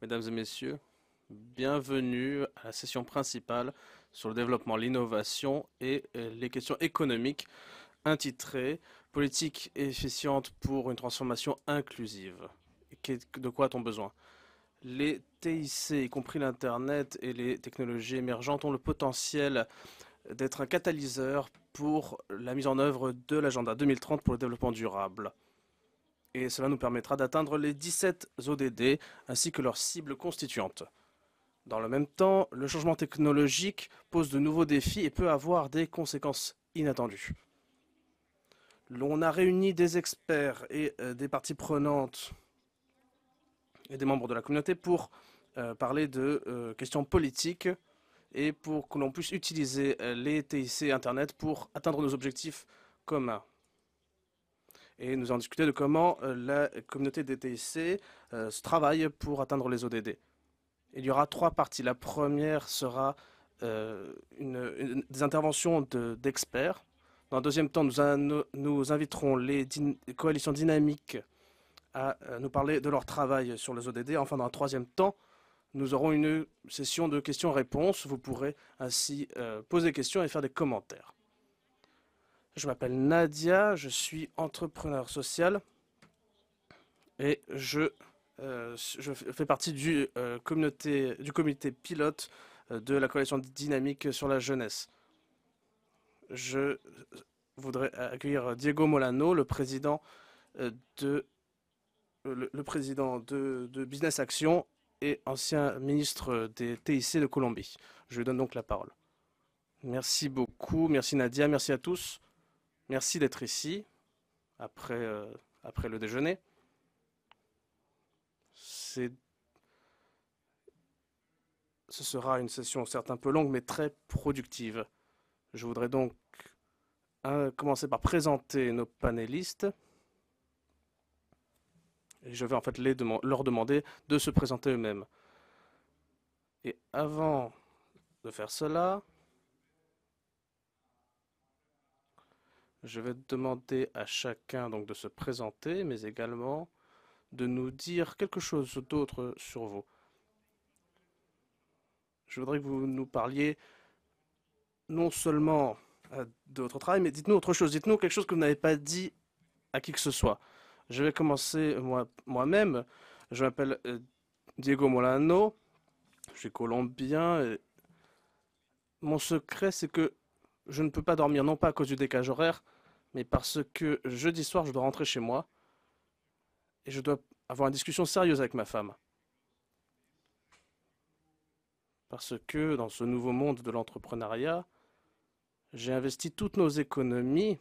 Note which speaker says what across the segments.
Speaker 1: Mesdames et messieurs, bienvenue à la session principale sur le développement, l'innovation et euh, les questions économiques intitulée Politique efficiente pour une transformation inclusive. De quoi a-t-on besoin? Les TIC, y compris l'Internet et les technologies émergentes, ont le potentiel d'être un catalyseur pour la mise en œuvre de l'agenda 2030 pour le développement durable et cela nous permettra d'atteindre les 17 ODD ainsi que leurs cibles constituantes. Dans le même temps, le changement technologique pose de nouveaux défis et peut avoir des conséquences inattendues. On a réuni des experts et euh, des parties prenantes et des membres de la communauté pour euh, parler de euh, questions politiques et pour que l'on puisse utiliser les TIC Internet pour atteindre nos objectifs communs et nous allons discuter de comment euh, la communauté des TIC euh, travaille pour atteindre les ODD. Il y aura trois parties. La première sera euh, des interventions d'experts. dans un deuxième temps, nous inviterons les, coalitions dynamiques à nous parler de leur travail sur les ODD. Enfin, dans un troisième temps, nous aurons une session de questions-réponses. Vous pourrez ainsi poser des questions et faire des commentaires. Je m'appelle Nadia, je suis entrepreneur social et je, euh, fais partie du, euh, communauté, du comité pilote euh, de la coalition dynamique sur la jeunesse. Je voudrais accueillir Diego Molano, le président de, le, président de, Business Action et ancien ministre des TIC de Colombie. Je lui donne donc la parole. Merci beaucoup, merci Nadia, merci à tous. Merci d'être ici après, euh, après le déjeuner. Ce sera une session certes un peu longue, mais très productive. Je voudrais donc commencer par présenter nos panélistes. Je vais en fait leur demander de se présenter eux-mêmes. Et avant de faire cela, Je vais demander à chacun donc de se présenter, mais également de nous dire quelque chose d'autre sur vous. Je voudrais que vous nous parliez non seulement euh, de votre travail, mais dites-nous autre chose. Dites-nous quelque chose que vous n'avez pas dit à qui que ce soit. Je vais commencer moi-même. je m'appelle euh, Diego Molano. Je suis colombien. mon secret, c'est que je ne peux pas dormir, non pas à cause du décalage horaire, mais parce que jeudi soir, je dois rentrer chez moi et je dois avoir une discussion sérieuse avec ma femme. Parce que dans ce nouveau monde de l'entrepreneuriat, j'ai investi toutes nos économies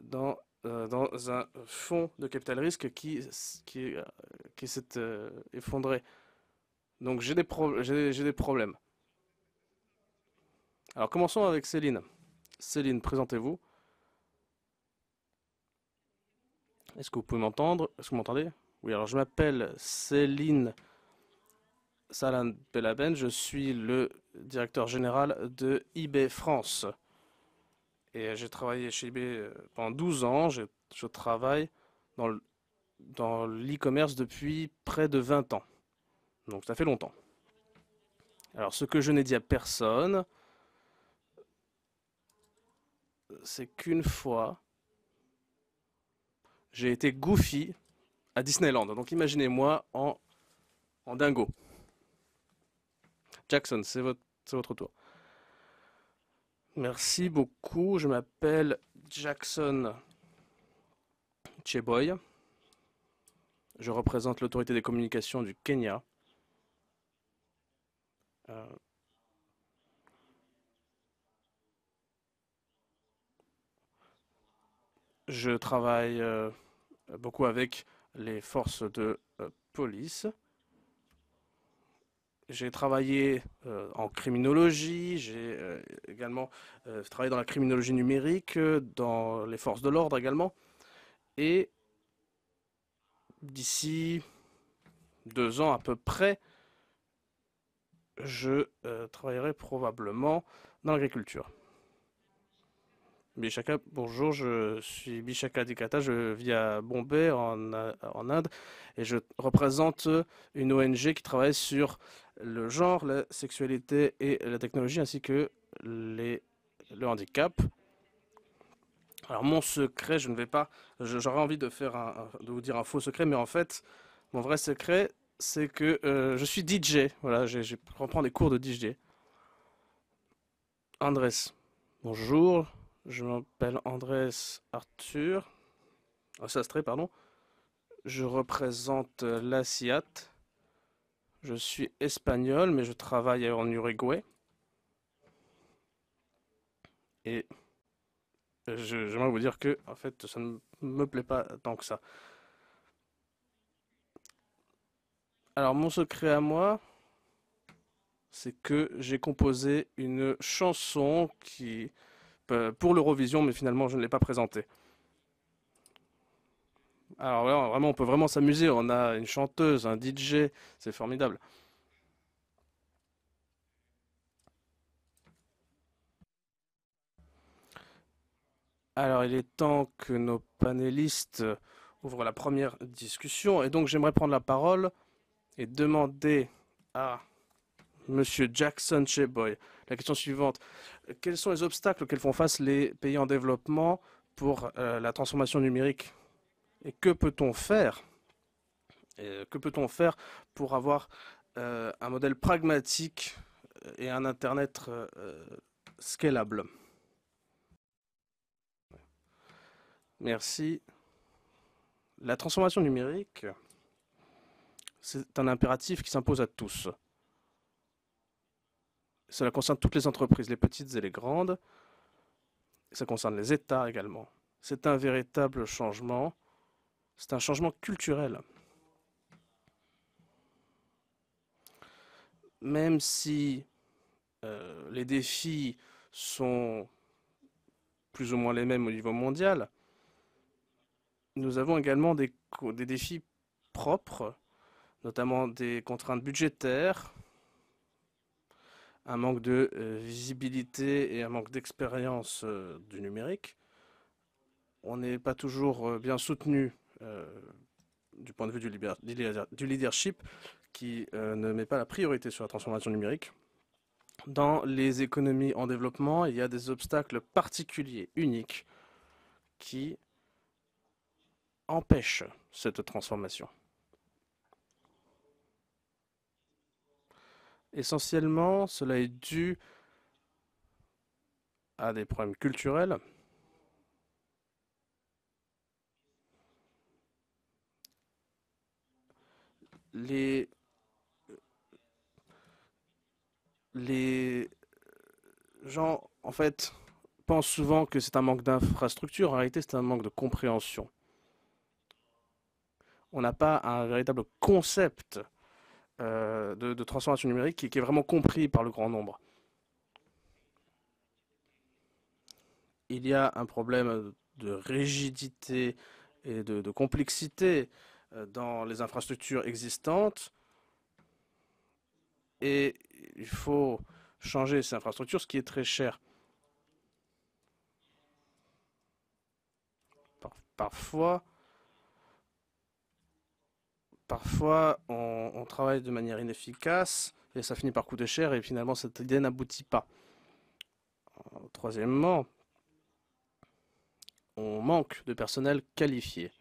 Speaker 1: dans, dans un fonds de capital risque qui, qui, euh, qui s'est euh, effondré. Donc j'ai des, des problèmes. Alors commençons avec Céline. Céline, présentez-vous. Est-ce que vous pouvez m'entendre? Est-ce que vous m'entendez? Oui, alors je m'appelle Céline Salan Belaben, je suis le directeur général de eBay France. Et j'ai travaillé chez eBay euh, pendant 12 ans. Je, travaille dans l'e-commerce depuis près de 20 ans. Donc ça fait longtemps. Alors ce que je n'ai dit à personne, c'est qu'une fois, j'ai été Goofy à Disneyland. Donc imaginez-moi en, en dingo. Jackson, c'est votre, votre tour. Merci beaucoup. Je m'appelle Jackson Cheboy. Je représente l'autorité des communications du Kenya. Euh, Je travaille euh, beaucoup avec les forces de euh, police. J'ai travaillé euh, en criminologie, j'ai également travaillé dans la criminologie numérique, dans les forces de l'ordre également. Et d'ici deux ans à peu près, je travaillerai probablement dans l'agriculture. Bishaka, bonjour, je suis Bishaka Dikata, je vis à Bombay en, Inde et je représente une ONG qui travaille sur le genre, la sexualité et la technologie ainsi que les, le handicap. Alors mon secret, je ne vais pas, j'aurais envie de faire un, vous dire un faux secret, mais en fait, mon vrai secret, c'est que euh, je suis DJ. Voilà, je, reprends des cours de DJ. Andrés, bonjour. Je m'appelle Andrés Arthur. Oh, Sastré, pardon. Je représente la CIAT. Je suis espagnol, mais je travaille en Uruguay. Et j'aimerais vous dire que, en fait, ça ne me plaît pas tant que ça. Alors, mon secret à moi, c'est que j'ai composé une chanson qui euh, pour l'Eurovision, mais finalement je ne l'ai pas présenté. Alors vraiment, on peut vraiment s'amuser. On a une chanteuse, un DJ, c'est formidable. Alors, il est temps que nos panélistes ouvrent la première discussion. Et donc, j'aimerais prendre la parole et demander à Monsieur Jackson Cheboy la question suivante. Quels sont les obstacles auxquels font face les pays en développement pour euh, la transformation numérique? Et que peut-on faire Que peut-on faire pour avoir euh, un modèle pragmatique et un Internet euh, scalable? Merci. La transformation numérique, c'est un impératif qui s'impose à tous. Cela concerne toutes les entreprises, les petites et les grandes. Ça concerne les États également. C'est un véritable changement. C'est un changement culturel. Même si euh, les défis sont plus ou moins les mêmes au niveau mondial, nous avons également des, défis propres, notamment des contraintes budgétaires, un manque de euh, visibilité et un manque d'expérience euh, du numérique. On n'est pas toujours bien soutenu du point de vue du, leadership qui ne met pas la priorité sur la transformation numérique. Dans les économies en développement, il y a des obstacles particuliers, uniques, qui empêchent cette transformation. Essentiellement, cela est dû à des problèmes culturels. Les, gens, en fait, pensent souvent que c'est un manque d'infrastructure. En réalité, c'est un manque de compréhension. On n'a pas un véritable concept euh, de, transformation numérique qui, est vraiment compris par le grand nombre. Il y a un problème de rigidité et de, complexité dans les infrastructures existantes et il faut changer ces infrastructures, ce qui est très cher. parfois, parfois on, travaille de manière inefficace et ça finit par coûter cher et finalement cette idée n'aboutit pas. Euh, troisièmement, on manque de personnel qualifié.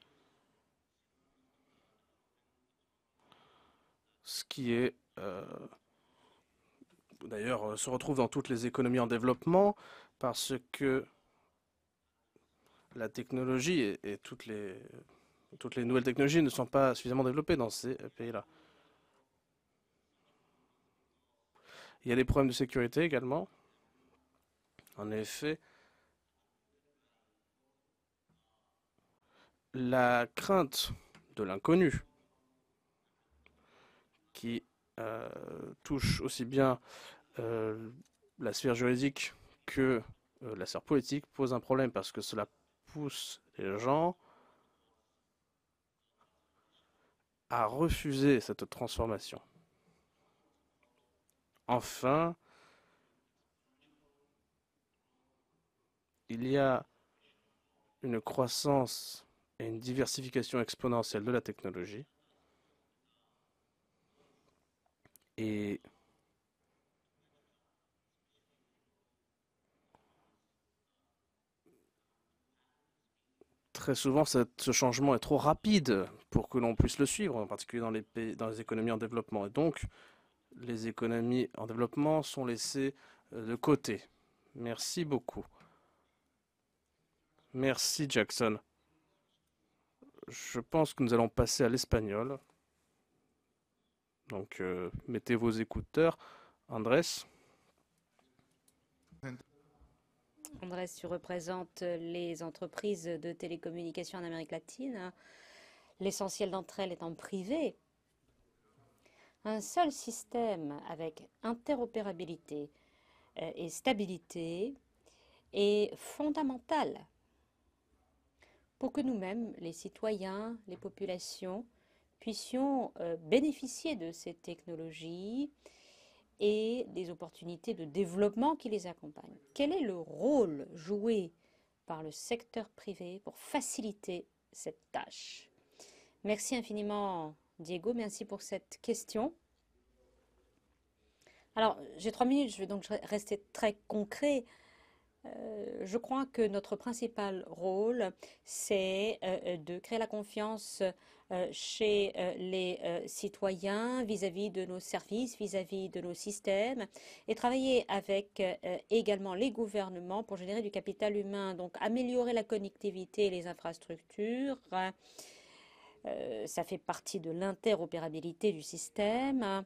Speaker 1: Ce qui est euh, d'ailleurs euh, se retrouve dans toutes les économies en développement parce que la technologie et toutes les toutes les nouvelles technologies ne sont pas suffisamment développées dans ces pays-là. Il y a des problèmes de sécurité également. En effet, la crainte de l'inconnu qui euh, touche aussi bien euh, la sphère juridique que euh, la sphère politique pose un problème parce que cela pousse les gens à refuser cette transformation. Enfin, il y a une croissance et une diversification exponentielle de la technologie. Et très souvent, ce changement est trop rapide pour que l'on puisse le suivre, en particulier dans les, pays, dans les économies en développement. Et donc, les économies en développement sont laissées euh, de côté. Merci beaucoup. Merci Jackson. Je pense que nous allons passer à l'espagnol. Donc, euh, mettez vos écouteurs. Andrés.
Speaker 2: Andrés, tu représentes les entreprises de télécommunications en Amérique latine, l'essentiel d'entre elles étant privé. Un seul système avec interopérabilité euh, et stabilité est fondamental pour que nous-mêmes, les citoyens, les populations, puissions euh, bénéficier de ces technologies et des opportunités de développement qui les accompagnent. Quel est le rôle joué par le secteur privé pour faciliter cette tâche? Merci infiniment Diego, merci pour cette question. Alors, j'ai trois minutes, je vais donc rester très concret. Euh, je crois que notre principal rôle, c'est euh, de créer la confiance euh, chez les citoyens vis-à-vis de nos services, vis-à-vis de nos systèmes, et travailler avec également les gouvernements pour générer du capital humain, donc améliorer la connectivité et les infrastructures. ça fait partie de l'interopérabilité du système.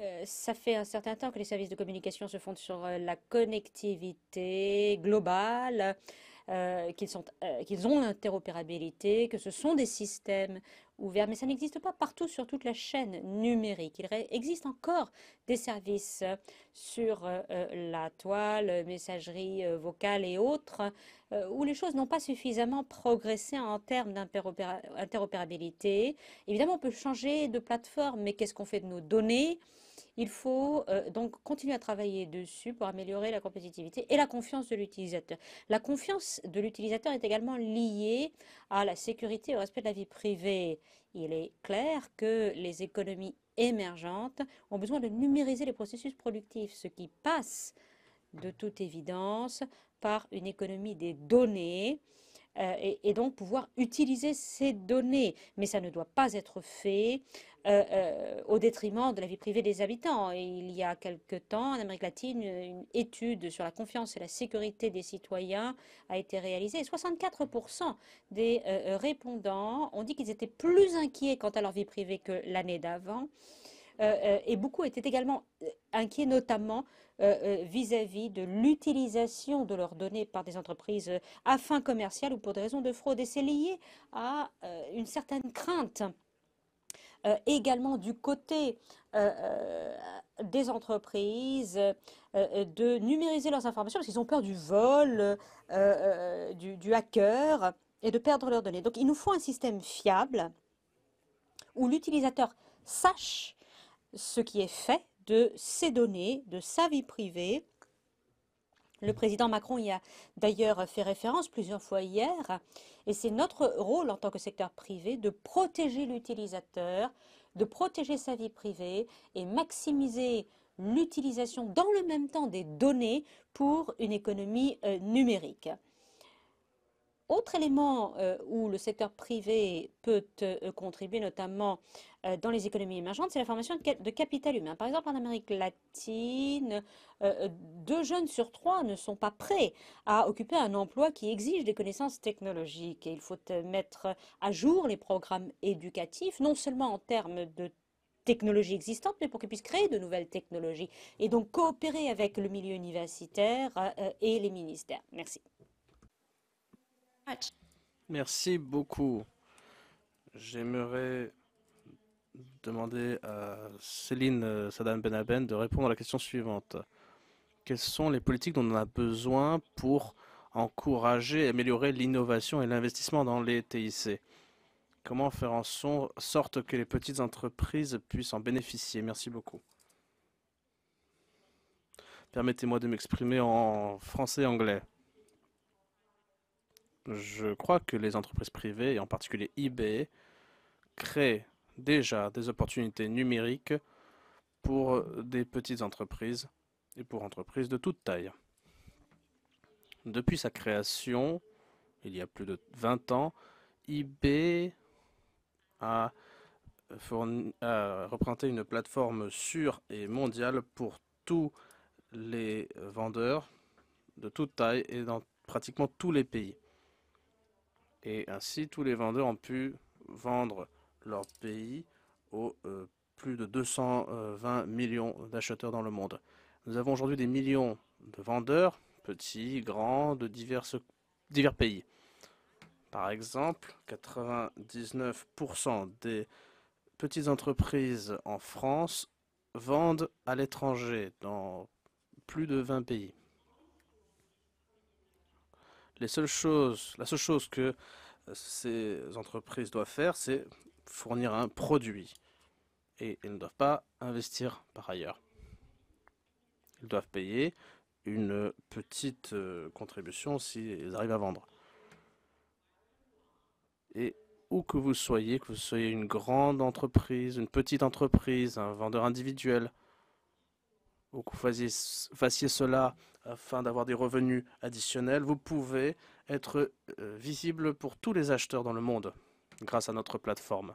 Speaker 2: Euh, ça fait un certain temps que les services de communication se fondent sur euh, la connectivité globale, euh, qu'ils ont l'interopérabilité, que ce sont des systèmes ouverts, mais ça n'existe pas partout sur toute la chaîne numérique. Il existe encore des services sur la toile, messagerie vocale et autres, où les choses n'ont pas suffisamment progressé en termes d'interopérabilité. Évidemment, on peut changer de plateforme, mais qu'est-ce qu'on fait de nos données? Il faut euh, donc continuer à travailler dessus pour améliorer la compétitivité et la confiance de l'utilisateur. La confiance de l'utilisateur est également liée à la sécurité et au respect de la vie privée. Il est clair que les économies émergentes ont besoin de numériser les processus productifs, ce qui passe de toute évidence par une économie des données euh, et, donc pouvoir utiliser ces données. Mais ça ne doit pas être fait euh, euh, au détriment de la vie privée des habitants. Il y a quelque temps, en Amérique latine, une étude sur la confiance et la sécurité des citoyens a été réalisée. 64% des répondants ont dit qu'ils étaient plus inquiets quant à leur vie privée que l'année d'avant. Et beaucoup étaient également inquiets, notamment euh, euh, vis-à-vis de l'utilisation de leurs données par des entreprises euh, à fin commerciale ou pour des raisons de fraude. Et c'est lié à une certaine crainte également du côté des entreprises de numériser leurs informations parce qu'ils ont peur du vol, du, du, hacker et de perdre leurs données. Donc il nous faut un système fiable où l'utilisateur sache ce qui est fait de ses données, de sa vie privée. Le président Macron y a d'ailleurs fait référence plusieurs fois hier, et c'est notre rôle en tant que secteur privé de protéger l'utilisateur, de protéger sa vie privée et maximiser l'utilisation dans le même temps des données pour une économie euh, numérique. Autre élément euh, où le secteur privé peut euh, contribuer, notamment dans les économies émergentes, c'est la formation de, capital humain. Par exemple, en Amérique latine, deux jeunes sur trois ne sont pas prêts à occuper un emploi qui exige des connaissances technologiques. Et il faut mettre à jour les programmes éducatifs, non seulement en termes de technologies existantes, mais pour qu'ils puissent créer de nouvelles technologies et donc coopérer avec le milieu universitaire et les ministères. Merci.
Speaker 1: Merci beaucoup. J'aimerais demander à Céline euh, Saddam Benaben de répondre à la question suivante. Quelles sont les politiques dont on a besoin pour encourager et améliorer l'innovation et l'investissement dans les TIC comment faire en sorte que les petites entreprises puissent en bénéficier? Merci beaucoup. Permettez-moi de m'exprimer en français et anglais. Je crois que les entreprises privées, et en particulier eBay, créent déjà des opportunités numériques pour des petites entreprises et pour entreprises de toute taille. Depuis sa création, il y a plus de 20 ans, eBay a, représenté une plateforme sûre et mondiale pour tous les vendeurs de toute taille et dans pratiquement tous les pays. Et ainsi, tous les vendeurs ont pu vendre leur pays aux euh, plus de 220 millions d'acheteurs dans le monde. Nous avons aujourd'hui des millions de vendeurs, petits, grands, de divers pays. Par exemple, 99% des petites entreprises en France vendent à l'étranger dans plus de 20 pays. Les seules choses, la seule chose que ces entreprises doivent faire, c'est fournir un produit. Et elles ne doivent pas investir par ailleurs. Ils doivent payer une petite euh, contribution s'ils arrivent à vendre. Et où que vous soyez, que vous soyez une grande entreprise, une petite entreprise, un vendeur individuel, ou que vous fassiez, fassiez cela afin d'avoir des revenus additionnels, vous pouvez être euh, visible pour tous les acheteurs dans le monde grâce à notre plateforme.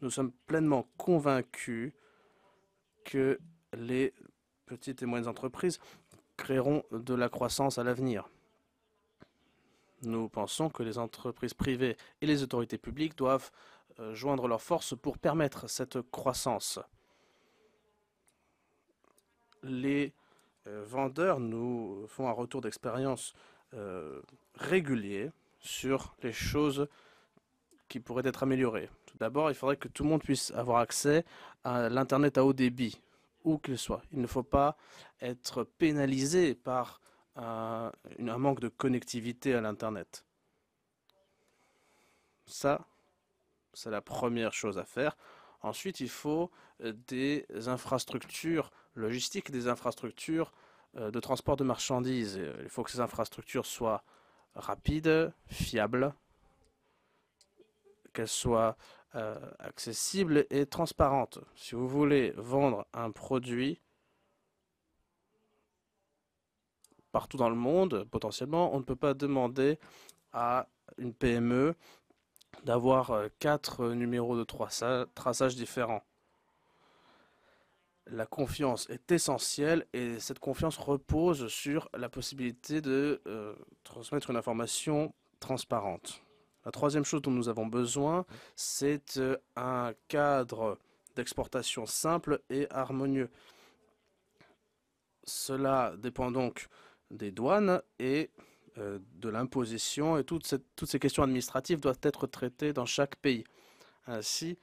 Speaker 1: Nous sommes pleinement convaincus que les petites et moyennes entreprises créeront de la croissance à l'avenir. Nous pensons que les entreprises privées et les autorités publiques doivent euh, joindre leurs forces pour permettre cette croissance. Les euh, vendeurs nous font un retour d'expérience euh, régulier sur les choses qui pourraient être améliorées. Tout d'abord, il faudrait que tout le monde puisse avoir accès à l'Internet à haut débit, où qu'il soit. Il ne faut pas être pénalisé par un, un manque de connectivité à l'Internet. Ça, c'est la première chose à faire. Ensuite, il faut euh, des infrastructures logistiques, des infrastructures euh, de transport de marchandises. Euh, il faut que ces infrastructures soient rapides, fiables, qu'elles soient accessibles et transparentes. Si vous voulez vendre un produit, partout dans le monde, potentiellement, on ne peut pas demander à une PME d'avoir euh, quatre numéros de traçage différents. La confiance est essentielle et cette confiance repose sur la possibilité de euh, transmettre une information transparente. La troisième chose dont nous avons besoin, c'est euh, un cadre d'exportation simple et harmonieux. Cela dépend donc des douanes et euh, de l'imposition et toutes, toutes, ces questions administratives doivent être traitées dans chaque pays. Ainsi,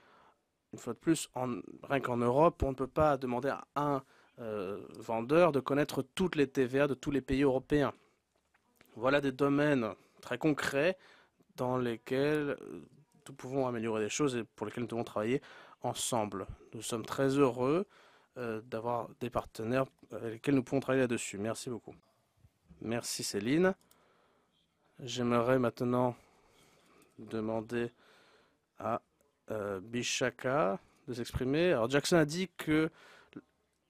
Speaker 1: une fois de plus, en, rien qu'en Europe, on ne peut pas demander à un euh, vendeur de connaître toutes les TVA de tous les pays européens. Voilà des domaines très concrets dans lesquels euh, nous pouvons améliorer les choses et pour lesquels nous devons travailler ensemble. Nous sommes très heureux d'avoir des partenaires avec lesquels nous pouvons travailler là-dessus. Merci beaucoup. Merci Céline. J'aimerais maintenant demander à euh, Bishaka de s'exprimer. Alors Jackson a dit que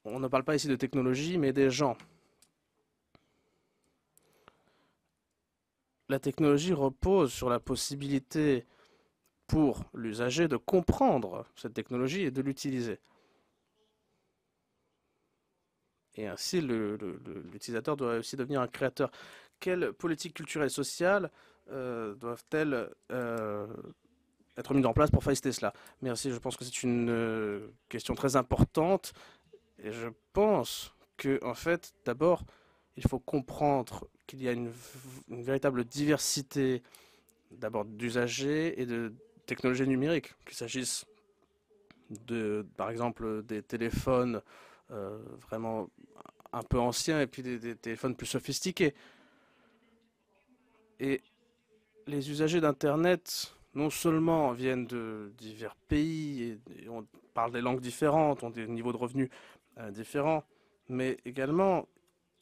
Speaker 1: on ne parle pas ici de technologie, mais des gens. La technologie repose sur la possibilité pour l'usager de comprendre cette technologie et de l'utiliser. Et ainsi, l'utilisateur doit aussi devenir un créateur. Quelles politiques culturelles et sociales euh, doivent-elles euh, être mises en place pour faciliter cela Merci, je pense que c'est une euh, question très importante. Et je pense que, en fait, d'abord, il faut comprendre qu'il y a une, une véritable diversité d'abord d'usagers et de technologies numériques, qu'il s'agisse de, par exemple, des téléphones euh, vraiment un peu anciens et puis des, téléphones plus sophistiqués. Et les usagers d'Internet non seulement viennent de divers pays et, on parle des langues différentes, ont des niveaux de revenus euh, différents, mais également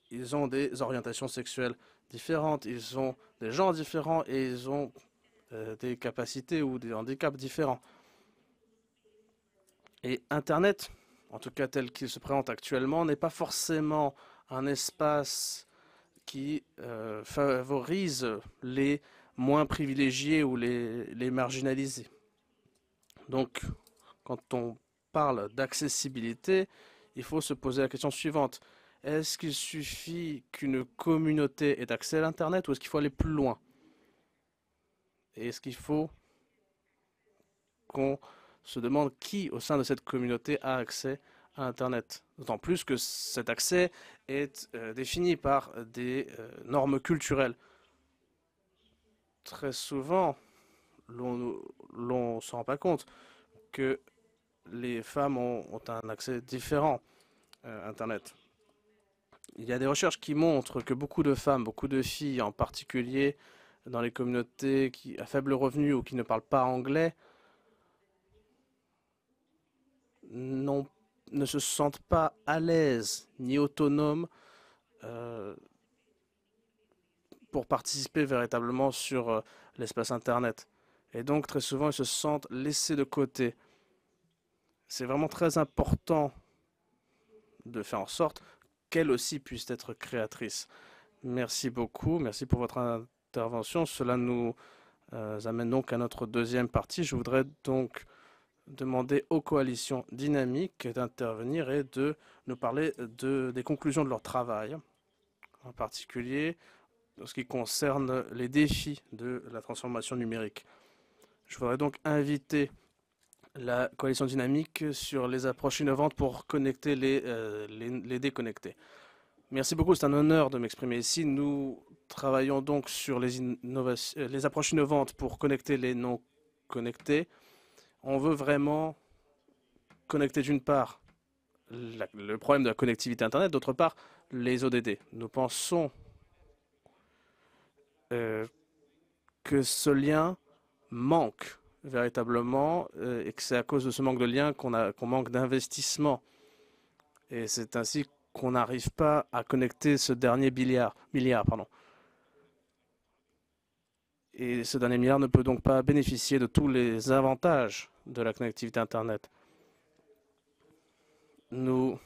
Speaker 1: ils ont des orientations sexuelles différentes, ils ont des genres différents et ils ont euh, des capacités ou des handicaps différents. Et Internet, en tout cas tel qu'il se présente actuellement, n'est pas forcément un espace qui euh, favorise les moins privilégiés ou les, marginalisés. Donc, quand on parle d'accessibilité, il faut se poser la question suivante. Est-ce qu'il suffit qu'une communauté ait accès à l'Internet ou est-ce qu'il faut aller plus loin? Et est-ce qu'il faut qu'on se demande qui au sein de cette communauté a accès à Internet? D'autant plus que cet accès est euh, défini par des euh, normes culturelles très souvent, l'on ne s'en rend pas compte que les femmes ont, un accès différent à Internet. Il y a des recherches qui montrent que beaucoup de femmes, beaucoup de filles en particulier, dans les communautés qui, à faible revenu ou qui ne parlent pas anglais, ne se sentent pas à l'aise ni autonomes euh, pour participer véritablement sur euh, l'espace Internet. Et donc, très souvent, ils se sentent laissés de côté. C'est vraiment très important de faire en sorte qu'elles aussi puissent être créatrices. Merci beaucoup. Merci pour votre intervention. Cela nous euh, amène donc à notre deuxième partie. Je voudrais donc demander aux coalitions dynamiques d'intervenir et de nous parler de, des conclusions de leur travail, en particulier en ce qui concerne les défis de la transformation numérique. Je voudrais donc inviter la coalition dynamique sur les approches innovantes pour connecter les, euh, les, déconnectés. Merci beaucoup, c'est un honneur de m'exprimer ici. Nous travaillons donc sur les, euh, les approches innovantes pour connecter les non connectés. On veut vraiment connecter d'une part le problème de la connectivité Internet, d'autre part les ODD. Nous pensons euh, que ce lien manque véritablement euh, et que c'est à cause de ce manque de lien qu'on qu'on manque d'investissement. Et c'est ainsi qu'on n'arrive pas à connecter ce dernier milliard. Et ce dernier milliard ne peut donc pas bénéficier de tous les avantages de la connectivité Internet. Nous,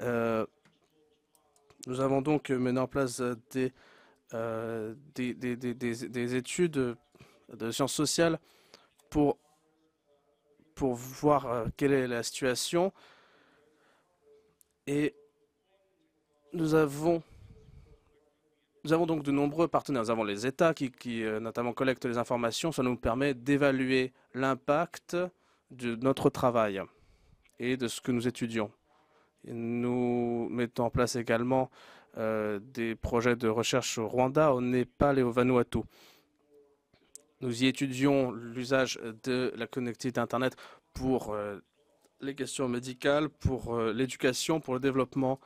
Speaker 1: euh, nous avons donc mené en place des euh, des, des, des, des, études de sciences sociales pour, pour voir euh, quelle est la situation. Et nous avons, nous avons donc de nombreux partenaires. Nous avons les États qui, qui euh, notamment collectent les informations. Ça nous permet d'évaluer l'impact de notre travail et de ce que nous étudions. nous mettons en place également euh, des projets de recherche au Rwanda, au Népal et au Vanuatu. Nous y étudions l'usage de la connectivité Internet pour euh, les questions médicales, pour euh, l'éducation, pour le développement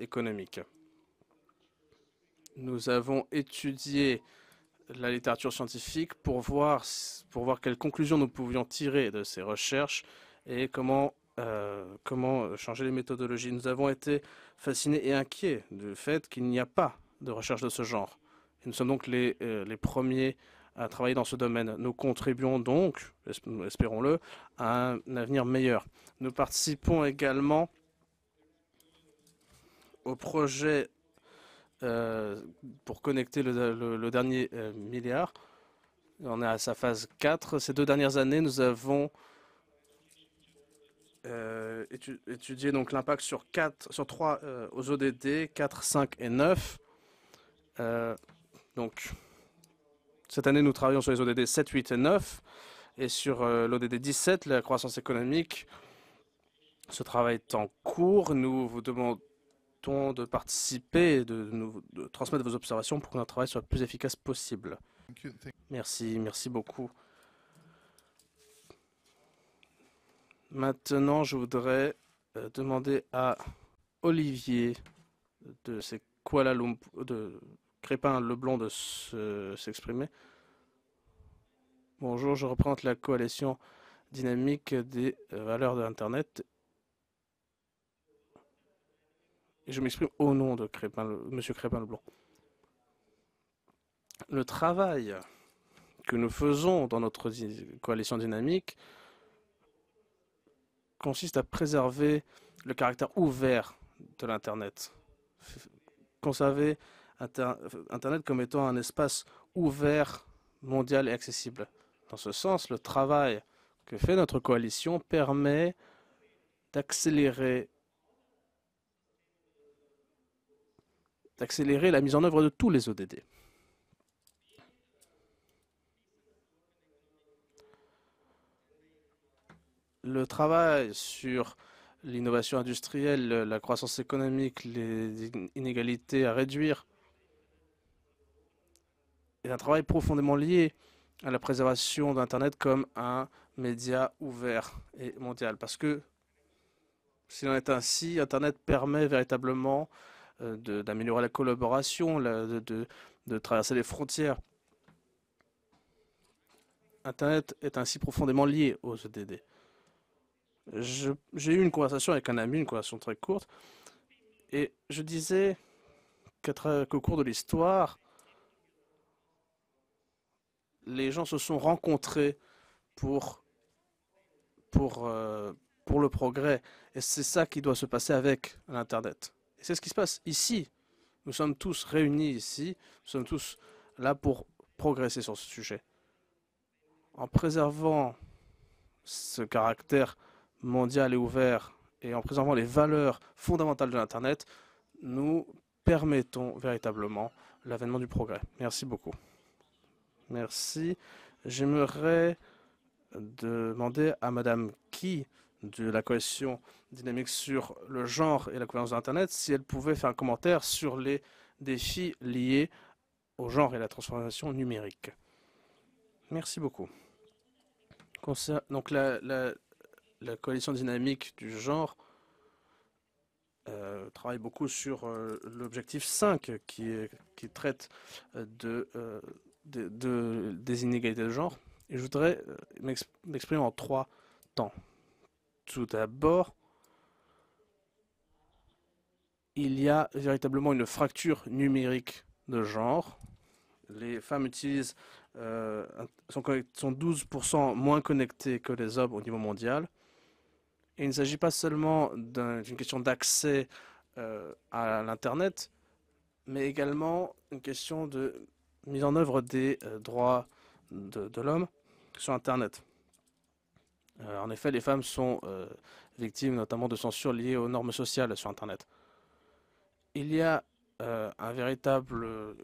Speaker 1: économique. Nous avons étudié la littérature scientifique pour voir, pour voir quelles conclusions nous pouvions tirer de ces recherches et comment euh, comment changer les méthodologies. Nous avons été fascinés et inquiets du fait qu'il n'y a pas de recherche de ce genre. Nous sommes donc les, euh, les premiers à travailler dans ce domaine. Nous contribuons donc, espérons-le, à un avenir meilleur. Nous participons également au projet euh, pour connecter le, le dernier milliard. On est à sa phase 4. Ces deux dernières années, nous avons euh, étudier donc l'impact sur 4, sur 3 euh, aux ODD, 4, 5 et 9. Euh, donc, cette année, nous travaillons sur les ODD 7, 8 et 9. Et sur l'ODD 17, la croissance économique, ce travail est en cours. Nous vous demandons de participer et de, de transmettre vos observations pour que notre travail soit le plus efficace possible. Merci, merci beaucoup. Maintenant, je voudrais euh, demander à Olivier de Kuala Lumpur, de Crépin Leblond de s'exprimer. Bonjour, je représente la coalition dynamique des valeurs de l'Internet. Et je m'exprime au nom de Crépin, M. Crépin Leblond. Le travail que nous faisons dans notre coalition dynamique consiste à préserver le caractère ouvert de l'Internet. Conserver Internet comme étant un espace ouvert, mondial et accessible. Dans ce sens, le travail que fait notre coalition permet d'accélérer d'accélérer la mise en œuvre de tous les ODD. Le travail sur l'innovation industrielle, la croissance économique, les inégalités à réduire est un travail profondément lié à la préservation d'Internet comme un média ouvert et mondial. Parce que s'il en est ainsi, Internet permet véritablement euh, d'améliorer la collaboration, de, traverser les frontières. Internet est ainsi profondément lié aux EDD. J'ai eu une conversation avec un ami, une conversation très courte, et je disais qu'au cours de l'histoire, les gens se sont rencontrés pour, pour, euh, pour le progrès. Et c'est ça qui doit se passer avec l'Internet. Et c'est ce qui se passe ici. Nous sommes tous réunis ici. Nous sommes tous là pour progresser sur ce sujet. En préservant ce caractère mondial et ouvert et en préservant les valeurs fondamentales de l'Internet, nous permettons véritablement l'avènement du progrès. Merci beaucoup. Merci. J'aimerais demander à Madame Qui de la coalition dynamique sur le genre et la gouvernance d'Internet si elle pouvait faire un commentaire sur les défis liés au genre et la transformation numérique. Merci beaucoup. Donc la, coalition dynamique du genre euh, travaille beaucoup sur euh, l'objectif 5 qui, traite euh, de, des inégalités de genre. Et je voudrais m'exprimer en trois temps. Tout d'abord, il y a véritablement une fracture numérique de genre. Les femmes utilisent, sont 12% moins connectées que les hommes au niveau mondial. Il ne s'agit pas seulement d'une question d'accès euh, à l'Internet, mais également une question de mise en œuvre des euh, droits de, l'homme sur Internet. Euh, en effet, les femmes sont victimes notamment de censure liée aux normes sociales sur Internet. Il y a un véritable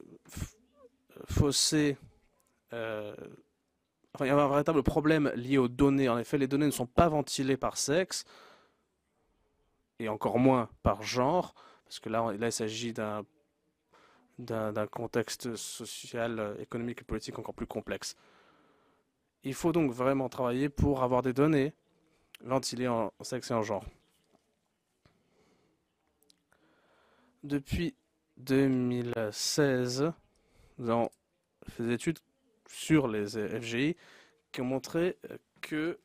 Speaker 1: fossé, il y a un véritable problème lié aux données. En effet, les données ne sont pas ventilées par sexe, et encore moins par genre, parce que là, il s'agit d'un d'un contexte social, économique et politique encore plus complexe. Il faut donc vraiment travailler pour avoir des données ventilées en sexe et en genre. Depuis 2016, nous avons fait des études sur les FGI qui ont montré que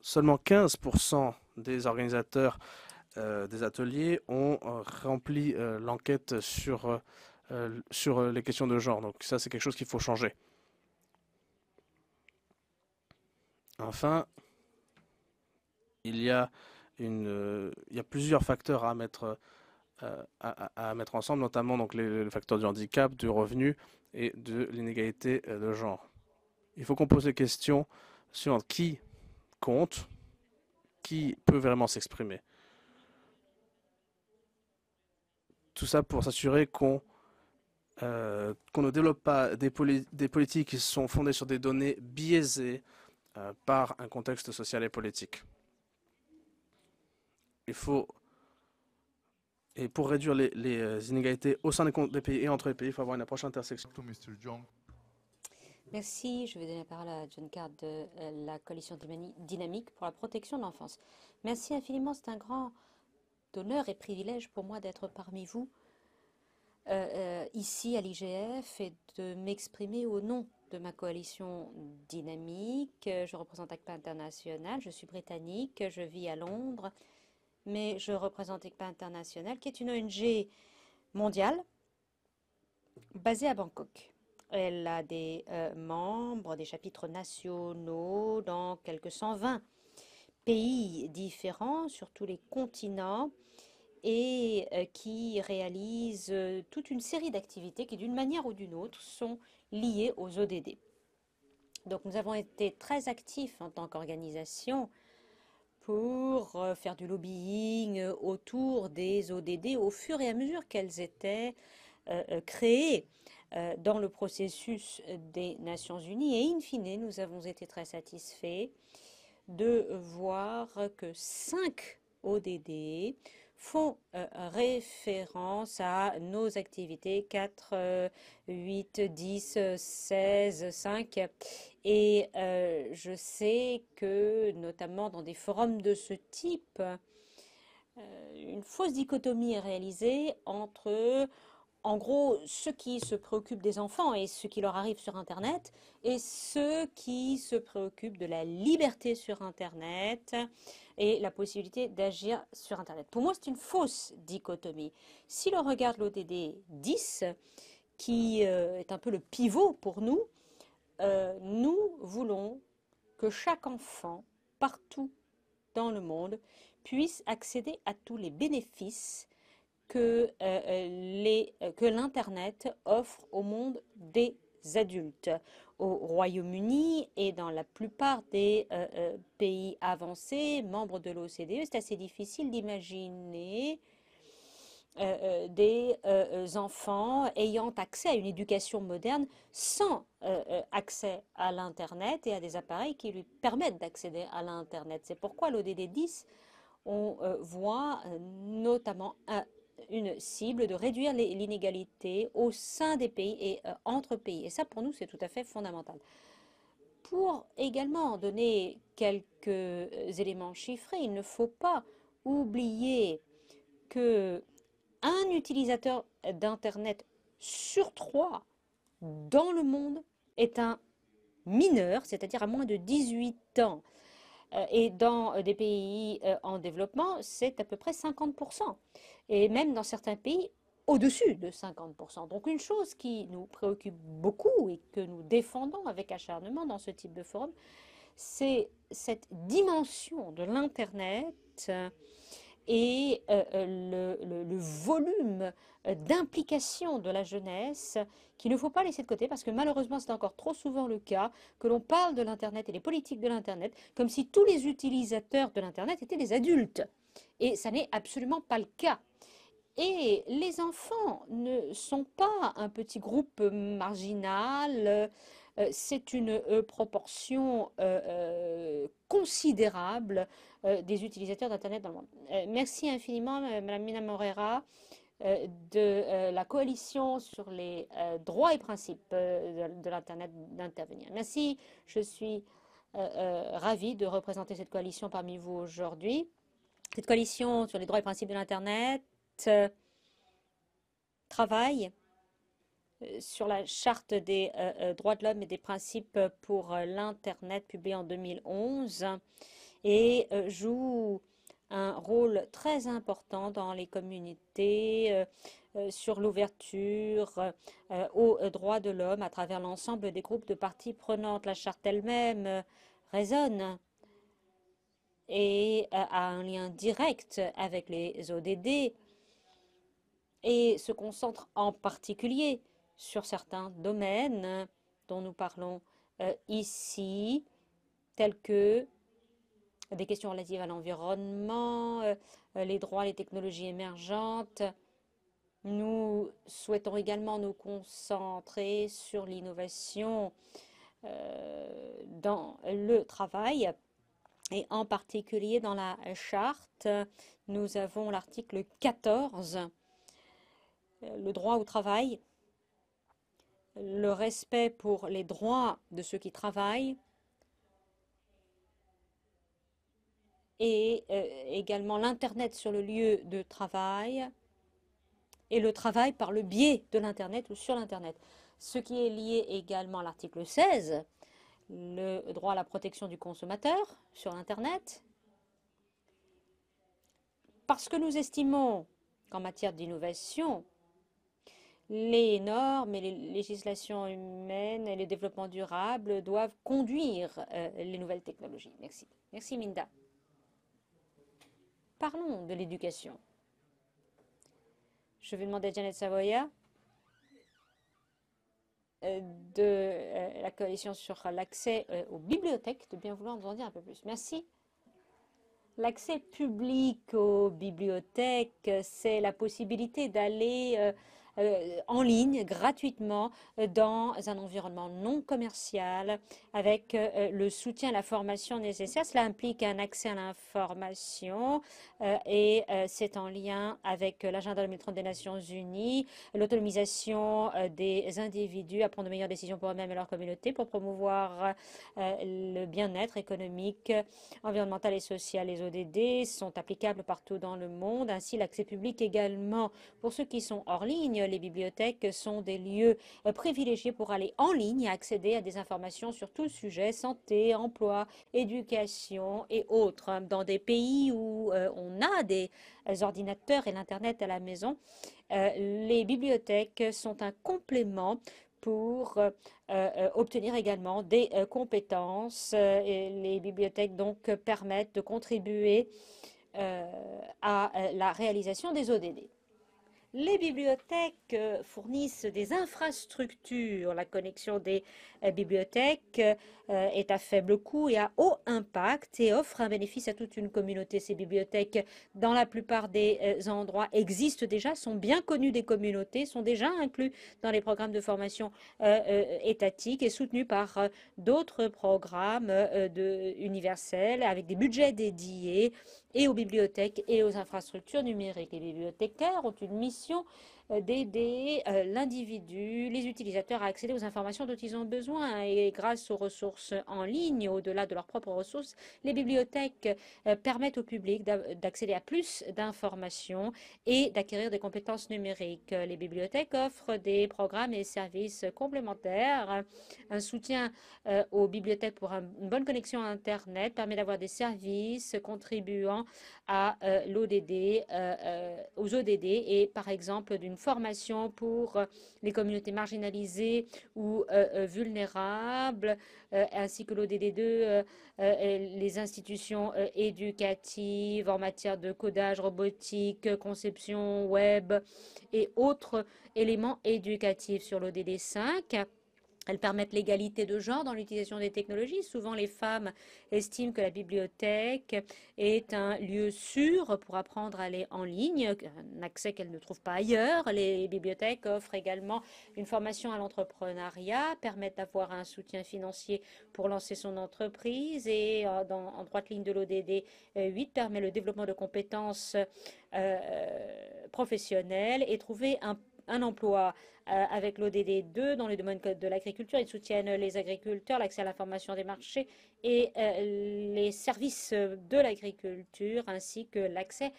Speaker 1: seulement 15% des organisateurs euh, des ateliers ont euh, rempli l'enquête sur euh, euh, les questions de genre. Donc ça, c'est quelque chose qu'il faut changer. Enfin, il y a, euh, il y a plusieurs facteurs à mettre, à, mettre ensemble, notamment donc les, facteurs du handicap, du revenu et de l'inégalité de genre. Il faut qu'on pose les questions sur qui compte, qui peut vraiment s'exprimer? Tout ça pour s'assurer qu'on euh, qu'on ne développe pas des, politiques qui sont fondées sur des données biaisées euh, par un contexte social et politique. Il faut, et pour réduire les, euh, inégalités au sein des, pays et entre les pays, il faut avoir une approche intersectionnelle.
Speaker 2: Merci. Je vais donner la parole à John Card de la coalition dynamique pour la protection de l'enfance. Merci infiniment. C'est un grand honneur et privilège pour moi d'être parmi vous ici à l'IGF et de m'exprimer au nom de ma coalition dynamique. Je représente ACPA International, je suis britannique, je vis à Londres, mais je représente ACPA International, qui est une ONG mondiale basée à Bangkok. Elle a des euh, membres, des chapitres nationaux dans quelques 120 pays différents sur tous les continents et euh, qui réalisent euh, toute une série d'activités qui, d'une manière ou d'une autre, sont liées aux ODD. Donc nous avons été très actifs en tant qu'organisation pour faire du lobbying autour des ODD au fur et à mesure qu'elles étaient créées euh, dans le processus des Nations Unies. Et in fine, nous avons été très satisfaits de voir que cinq ODD font euh, référence à nos activités 4, 8, 10, 16, 5. Et euh, je sais que, notamment dans des forums de ce type, une fausse dichotomie est réalisée entre en gros, ceux qui se préoccupent des enfants et ce qui leur arrive sur Internet, et ceux qui se préoccupent de la liberté sur Internet et la possibilité d'agir sur Internet. Pour moi, c'est une fausse dichotomie. Si l'on regarde l'ODD 10, qui euh, est un peu le pivot pour nous, euh, nous voulons que chaque enfant, partout dans le monde, puisse accéder à tous les bénéfices que, euh, euh, euh, que l'Internet offre au monde des adultes. Au Royaume-Uni et dans la plupart des pays avancés, membres de l'OCDE, c'est assez difficile d'imaginer des enfants ayant accès à une éducation moderne sans accès à l'Internet et à des appareils qui lui permettent d'accéder à l'Internet. C'est pourquoi l'ODD 10, on voit notamment un une cible de réduire l'inégalité au sein des pays et euh, entre pays. Et ça, pour nous, c'est tout à fait fondamental. Pour également donner quelques euh, éléments chiffrés, il ne faut pas oublier que un utilisateur d'Internet sur trois dans le monde est un mineur, c'est-à-dire à moins de 18 ans. Euh, et dans des pays en développement, c'est à peu près 50% et même dans certains pays au-dessus de 50%. Donc une chose qui nous préoccupe beaucoup et que nous défendons avec acharnement dans ce type de forum, c'est cette dimension de l'Internet et euh, euh, le, le, volume d'implication de la jeunesse qu'il ne faut pas laisser de côté parce que malheureusement c'est encore trop souvent le cas que l'on parle de l'Internet et des politiques de l'Internet comme si tous les utilisateurs de l'Internet étaient des adultes. Et ça n'est absolument pas le cas. Et les enfants ne sont pas un petit groupe marginal, euh, c'est une euh, proportion euh, considérable des utilisateurs d'Internet dans le monde. merci infiniment, Madame Mina Morera, de la coalition sur les droits et principes de, l'Internet d'intervenir. Merci, je suis ravie de représenter cette coalition parmi vous aujourd'hui. Cette coalition sur les droits et principes de l'Internet euh, travaille euh, sur la charte des euh, droits de l'homme et des principes pour l'Internet publiée en 2011 et joue un rôle très important dans les communautés sur l'ouverture aux droits de l'homme à travers l'ensemble des groupes de parties prenantes. La charte elle-même résonne et a un lien direct avec les ODD et se concentre en particulier sur certains domaines dont nous parlons euh, ici, tels que des questions relatives à l'environnement, euh, les droits, les technologies émergentes. Nous souhaitons également nous concentrer sur l'innovation euh, dans le travail et en particulier dans la charte, nous avons l'article 14 le droit au travail, le respect pour les droits de ceux qui travaillent et euh, également l'Internet sur le lieu de travail et le travail par le biais de l'Internet ou sur l'Internet. Ce qui est lié également à l'article 16, le droit à la protection du consommateur sur Internet. Parce que nous estimons qu'en matière d'innovation, les normes et les législations humaines et le développement durable doivent conduire euh, les nouvelles technologies. Merci. Merci, Minda. Parlons de l'éducation. Je vais demander à Janet Savoya euh, de euh, la coalition sur l'accès aux bibliothèques de bien vouloir nous en dire un peu plus. Merci. L'accès public aux bibliothèques, c'est la possibilité d'aller euh, en ligne gratuitement euh, dans un environnement non commercial avec euh, le soutien à la formation nécessaire. Cela implique un accès à l'information et c'est en lien avec l'agenda 2030 des Nations Unies, l'autonomisation des individus à prendre de meilleures décisions pour eux-mêmes et leur communauté pour promouvoir le bien-être économique, environnemental et social. Les ODD sont applicables partout dans le monde, ainsi l'accès public également pour ceux qui sont hors ligne les bibliothèques sont des lieux euh, privilégiés pour aller en ligne et accéder à des informations sur tout le sujet, santé, emploi, éducation et autres. Dans des pays où euh, on a des euh, ordinateurs et l'Internet à la maison, les bibliothèques sont un complément pour obtenir également des compétences. Les bibliothèques donc permettent de contribuer à la réalisation des ODD. Les bibliothèques euh, fournissent des infrastructures. La connexion des euh, bibliothèques euh, est à faible coût et à haut impact et offre un bénéfice à toute une communauté. Ces bibliothèques, dans la plupart des endroits, existent déjà, sont bien connues des communautés, sont déjà inclus dans les programmes de formation étatiques et soutenus par d'autres programmes universels avec des budgets dédiés et aux bibliothèques et aux infrastructures numériques. Les bibliothécaires ont une mission euh, d'aider euh, l'individu, les utilisateurs à accéder aux informations dont ils ont besoin. Et grâce aux ressources en ligne, au-delà de leurs propres ressources, les bibliothèques euh, permettent au public d'accéder à plus d'informations et d'acquérir des compétences numériques. Les bibliothèques offrent des programmes et services complémentaires. Un soutien aux bibliothèques pour une bonne connexion à Internet permet d'avoir des services contribuant à aux ODD et par exemple d'une formation pour euh, les communautés marginalisées ou euh, euh, vulnérables, ainsi que l'ODD2, les institutions éducatives en matière de codage robotique, conception web et autres éléments éducatifs sur l'ODD 5. Elles permettent l'égalité de genre dans l'utilisation des technologies. Souvent, les femmes estiment que la bibliothèque est un lieu sûr pour apprendre à aller en ligne, un accès qu'elles ne trouvent pas ailleurs. Les bibliothèques offrent également une formation à l'entrepreneuriat, permettent d'avoir un soutien financier pour lancer son entreprise et euh, en droite ligne de l'ODD 8 permet le développement de compétences euh, professionnelles et trouver un un emploi euh, avec l'ODD 2 dans le domaine de l'agriculture. Ils soutiennent les agriculteurs, l'accès à l'information des marchés et euh, les services de l'agriculture ainsi que l'accès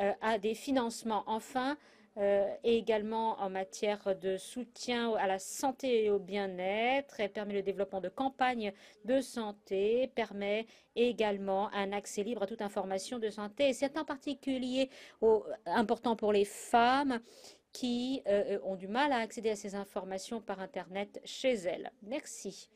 Speaker 2: euh, à des financements. Enfin, et également en matière de soutien à la santé et au bien-être. Elle permet le développement de campagnes de santé, permet également un accès libre à toute information de santé. C'est en particulier important pour les femmes qui euh, euh, ont du mal à accéder à ces informations par Internet chez elles. Merci.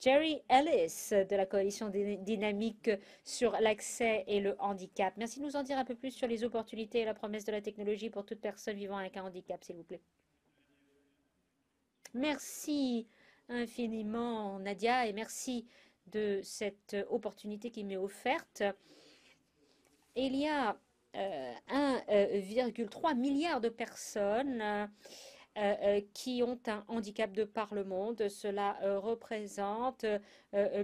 Speaker 2: Jerry Ellis de la coalition dynamique sur l'accès et le handicap. Merci de nous en dire un peu plus sur les opportunités et la promesse de la technologie pour toute personne vivant avec un handicap, s'il vous plaît. Merci infiniment, Nadia, et merci de cette opportunité qui m'est offerte. Il y a 1,3 euh, milliard de personnes euh, euh, qui ont un handicap de par le monde. Cela représente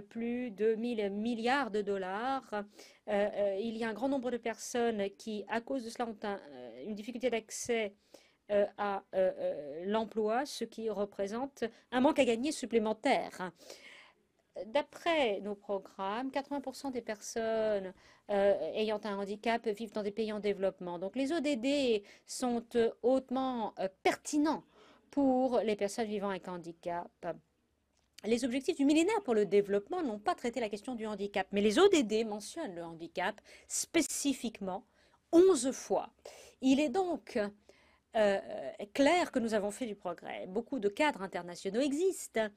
Speaker 2: plus de 1000 milliards de dollars. il y a un grand nombre de personnes qui, à cause de cela, ont une difficulté d'accès à l'emploi, ce qui représente un manque à gagner supplémentaire. D'après nos programmes, 80% des personnes euh, ayant un handicap vivent dans des pays en développement. Donc les ODD sont euh, hautement euh, pertinents pour les personnes vivant avec handicap. Les objectifs du millénaire pour le développement n'ont pas traité la question du handicap, mais les ODD mentionnent le handicap spécifiquement 11 fois. Il est donc clair que nous avons fait du progrès. Beaucoup de cadres internationaux existent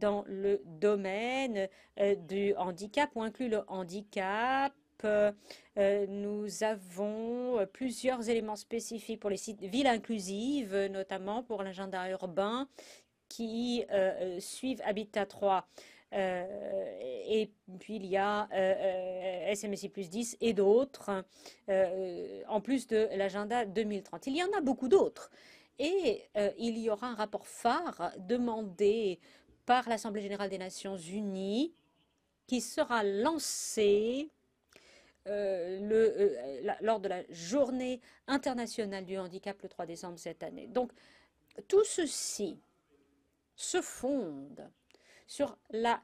Speaker 2: dans le domaine euh, du handicap ou inclut le handicap. Euh, nous avons plusieurs éléments spécifiques pour les sites villes inclusives, notamment pour l'agenda urbain qui suivent Habitat 3. et puis il y a SMSI plus 10 et d'autres, en plus de l'agenda 2030. Il y en a beaucoup d'autres. Et il y aura un rapport phare demandé par l'Assemblée générale des Nations unies qui sera lancée euh, euh, lors de la journée internationale du handicap le 3 décembre cette année. Donc, tout ceci se fonde sur la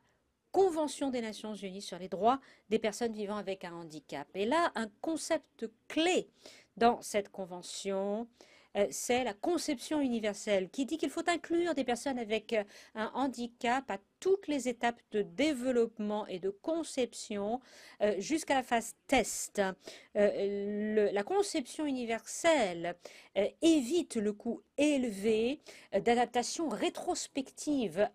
Speaker 2: Convention des Nations Unies sur les droits des personnes vivant avec un handicap. Et là, un concept clé dans cette convention, c'est la conception universelle qui dit qu'il faut inclure des personnes avec euh, un handicap à toutes les étapes de développement et de conception euh, jusqu'à la phase test. la conception universelle évite le coût élevé d'adaptation rétrospective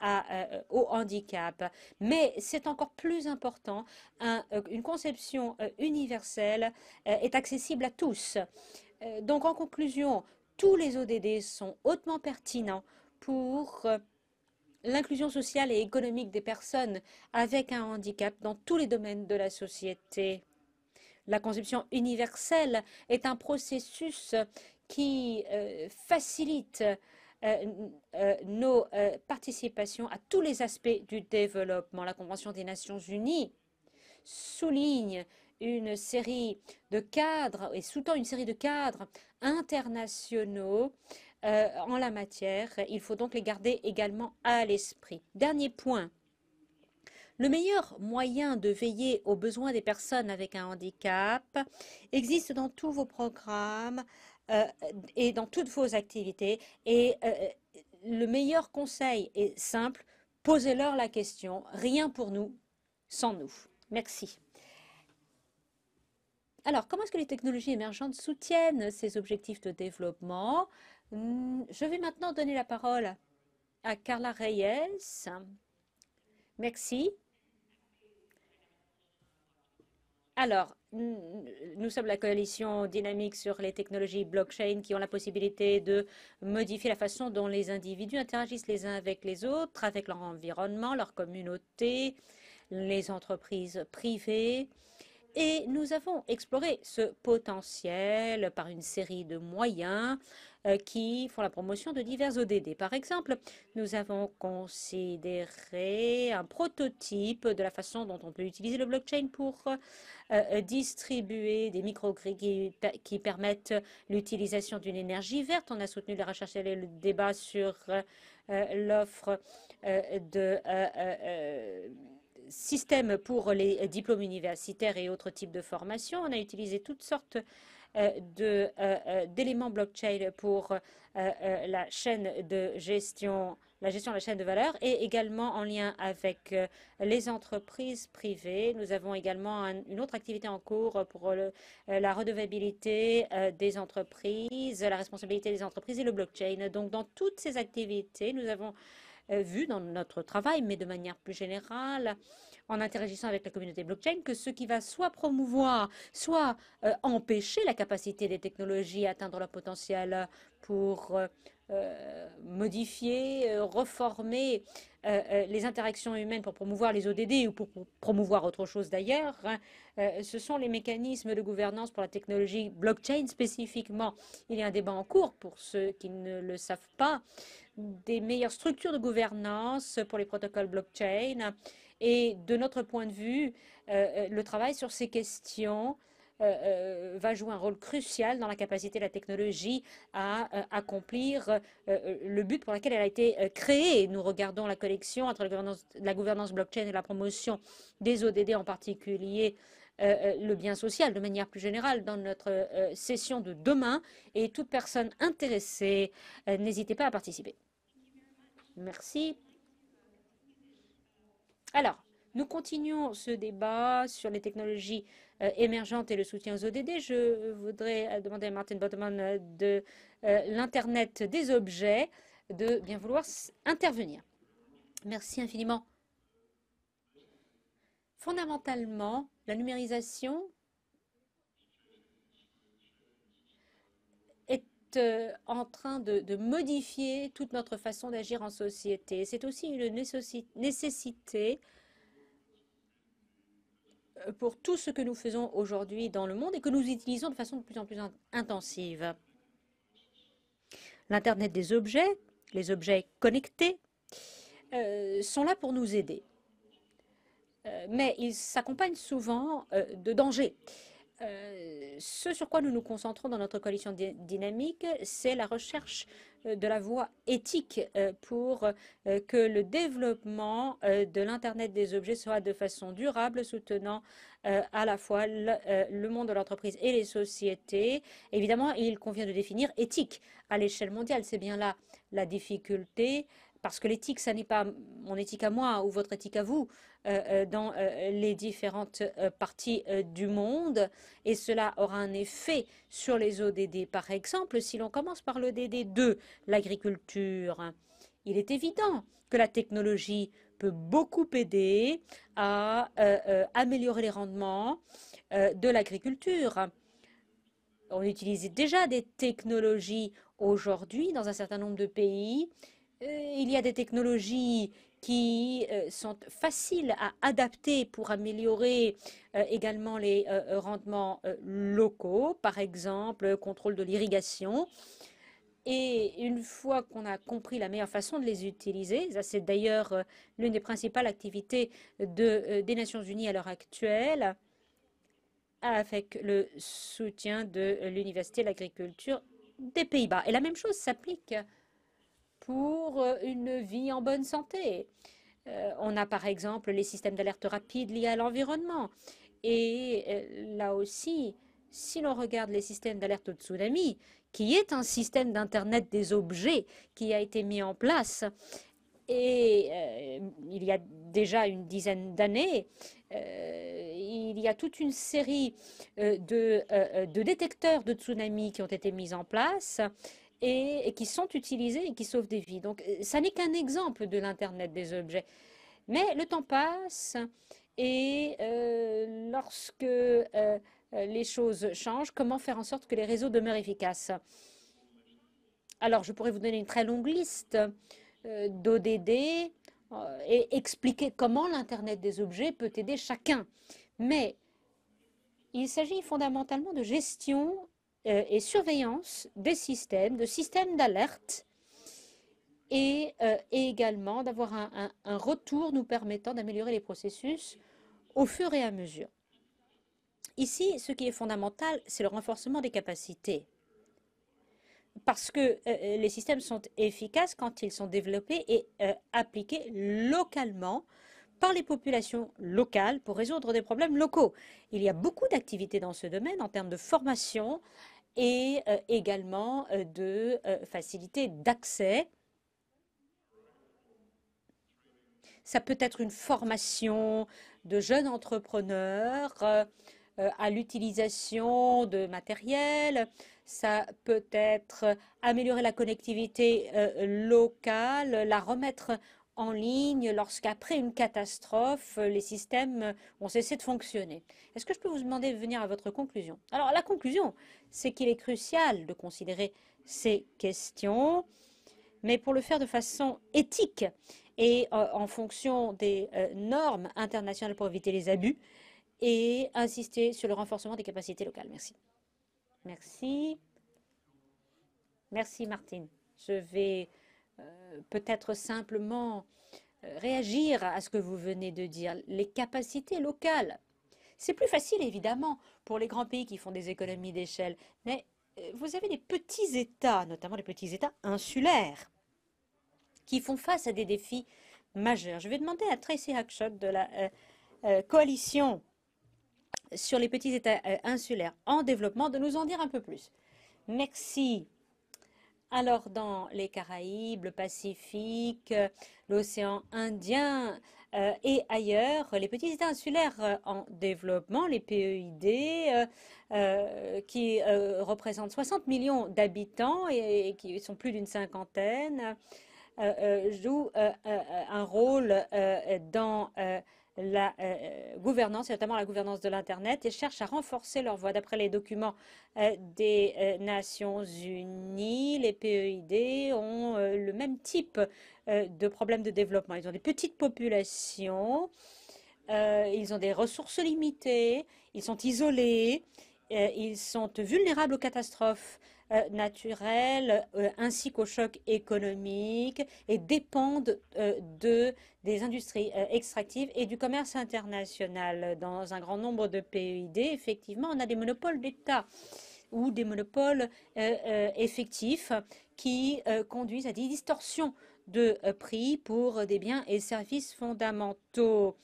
Speaker 2: au handicap. Mais c'est encore plus important, une conception universelle est accessible à tous. donc en conclusion, tous les ODD sont hautement pertinents pour euh, l'inclusion sociale et économique des personnes avec un handicap dans tous les domaines de la société. La conception universelle est un processus qui euh, facilite euh, nos participations à tous les aspects du développement. La Convention des Nations Unies souligne une série de cadres et sous-tend une série de cadres internationaux euh, en la matière. Il faut donc les garder également à l'esprit. Dernier point. Le meilleur moyen de veiller aux besoins des personnes avec un handicap existe dans tous vos programmes euh, et dans toutes vos activités. Et euh, le meilleur conseil est simple, posez-leur la question, rien pour nous sans nous. Merci. Alors, comment est-ce que les technologies émergentes soutiennent ces objectifs de développement? Hmm, Je vais maintenant donner la parole à Carla Reyes. Merci. Alors, nous sommes la coalition dynamique sur les technologies blockchain qui ont la possibilité de modifier la façon dont les individus interagissent les uns avec les autres, avec leur environnement, leur communauté, les entreprises privées et nous avons exploré ce potentiel par une série de moyens euh, qui font la promotion de divers ODD. Par exemple, nous avons considéré un prototype de la façon dont on peut utiliser le blockchain pour euh, euh, distribuer des microgrids qui, qui permettent l'utilisation d'une énergie verte. On a soutenu la recherche et le débat sur l'offre de système pour les diplômes universitaires et autres types de formations. On a utilisé toutes sortes euh, euh, euh, d'éléments blockchain pour la chaîne de gestion la gestion de la chaîne de valeur et également en lien avec les entreprises privées. Nous avons également une autre activité en cours pour la redevabilité des entreprises, la responsabilité des entreprises et le blockchain. Donc, dans toutes ces activités, nous avons vu dans notre travail, mais de manière plus générale, en interagissant avec la communauté blockchain que ce qui va soit promouvoir, soit euh, empêcher la capacité des technologies à atteindre leur potentiel pour euh, euh, modifier, reformer les interactions humaines pour promouvoir les ODD ou pour, promouvoir autre chose d'ailleurs. Hein. ce sont les mécanismes de gouvernance pour la technologie blockchain spécifiquement. Il y a un débat en cours pour ceux qui ne le savent pas des meilleures structures de gouvernance pour les protocoles blockchain et de notre point de vue, euh, euh, le travail sur ces questions va jouer un rôle crucial dans la capacité de la technologie à accomplir le but pour lequel elle a été créée. Nous regardons la connexion entre la gouvernance, la gouvernance blockchain et la promotion des ODD en particulier le bien social de manière plus générale dans notre session de demain et toute personne intéressée, n'hésitez pas à participer. Merci. Alors, nous continuons ce débat sur les technologies euh, émergentes et le soutien aux ODD. Je voudrais euh, demander à Martin Bottoman euh, de l'Internet des objets de bien vouloir intervenir. Merci infiniment. Fondamentalement, la numérisation est en train de, de modifier toute notre façon d'agir en société. C'est aussi une nécessité euh, pour tout ce que nous faisons aujourd'hui dans le monde et que nous utilisons de façon de plus en plus intensive. L'Internet des objets, les objets connectés, euh, sont là pour nous aider. Euh, mais ils s'accompagnent souvent de dangers. ce sur quoi nous nous concentrons dans notre coalition dynamique, c'est la recherche euh, de la voie éthique euh, pour euh, que le développement de l'Internet des objets soit de façon durable, soutenant à la fois le, monde de l'entreprise et les sociétés. Évidemment, il convient de définir éthique à l'échelle mondiale. C'est bien là la difficulté parce que l'éthique, ça n'est pas mon éthique à moi ou votre éthique à vous euh, euh, dans euh, les différentes parties du monde, et cela aura un effet sur les ODD. Par exemple, si l'on commence par l'ODD 2, l'agriculture, il est évident que la technologie peut beaucoup aider à améliorer les rendements de l'agriculture. On utilise déjà des technologies aujourd'hui dans un certain nombre de pays il y a des technologies qui euh, sont faciles à adapter pour améliorer euh, également les rendements locaux, par exemple contrôle de l'irrigation. Et une fois qu'on a compris la meilleure façon de les utiliser, ça c'est d'ailleurs l'une des principales activités de, des Nations Unies à l'heure actuelle, avec le soutien de l'Université de l'agriculture des Pays-Bas. Et la même chose s'applique pour euh, une vie en bonne santé. Euh, on a par exemple les systèmes d'alerte rapide liés à l'environnement. Et euh, là aussi, si l'on regarde les systèmes d'alerte au tsunami, qui est un système d'Internet des objets qui a été mis en place, et il y a déjà une dizaine d'années, il y a toute une série de, de, détecteurs de tsunami qui ont été mis en place et, qui sont utilisés et qui sauvent des vies. Donc, euh, ça n'est qu'un exemple de l'Internet des objets. Mais le temps passe et euh, lorsque euh, les choses changent, comment faire en sorte que les réseaux demeurent efficaces? Alors, je pourrais vous donner une très longue liste d'ODD et expliquer comment l'Internet des objets peut aider chacun. Mais il s'agit fondamentalement de gestion et surveillance des systèmes, de systèmes d'alerte et, euh, également d'avoir un, retour nous permettant d'améliorer les processus au fur et à mesure. Ici, ce qui est fondamental, c'est le renforcement des capacités. Parce que euh, les systèmes sont efficaces quand ils sont développés et appliqués localement par les populations locales pour résoudre des problèmes locaux. Il y a beaucoup d'activités dans ce domaine en termes de formation et euh, également euh, de euh, facilité d'accès. Ça peut être une formation de jeunes entrepreneurs à l'utilisation de matériel. Ça peut être améliorer la connectivité locale, la remettre en ligne lorsqu'après une catastrophe, les systèmes ont cessé de fonctionner. Est-ce que je peux vous demander de venir à votre conclusion? Alors la conclusion, c'est qu'il est crucial de considérer ces questions, mais pour le faire de façon éthique et euh, en fonction des euh, normes internationales pour éviter les abus et insister sur le renforcement des capacités locales. Merci. Merci. Merci Martine. Je vais euh, peut-être simplement euh, réagir à ce que vous venez de dire. Les capacités locales, C'est plus facile, évidemment, pour les grands pays qui font des économies d'échelle. Mais euh, vous avez des petits États, notamment les petits États insulaires, qui font face à des défis majeurs. Je vais demander à Tracy Hackshot de la euh, euh, coalition sur les petits États insulaires en développement de nous en dire un peu plus. Merci. Alors, dans les Caraïbes, le Pacifique, l'océan Indien et ailleurs, les petits États insulaires en développement, les PEID, euh, qui euh, représentent 60 millions d'habitants et, qui sont plus d'une cinquantaine, euh, jouent un rôle dans la gouvernance, notamment la gouvernance de l'Internet, et cherchent à renforcer leur voix. D'après les documents des Nations Unies, les PEID ont le même type de problèmes de développement. Ils ont des petites populations, ils ont des ressources limitées, ils sont isolés, euh, ils sont vulnérables aux catastrophes euh, naturelles euh, ainsi qu'aux chocs économiques et dépendent de, des industries extractives et du commerce international. Dans un grand nombre de PEID, effectivement, on a des monopoles d'État ou des monopoles effectifs qui conduisent à des distorsions de prix pour des biens et services fondamentaux.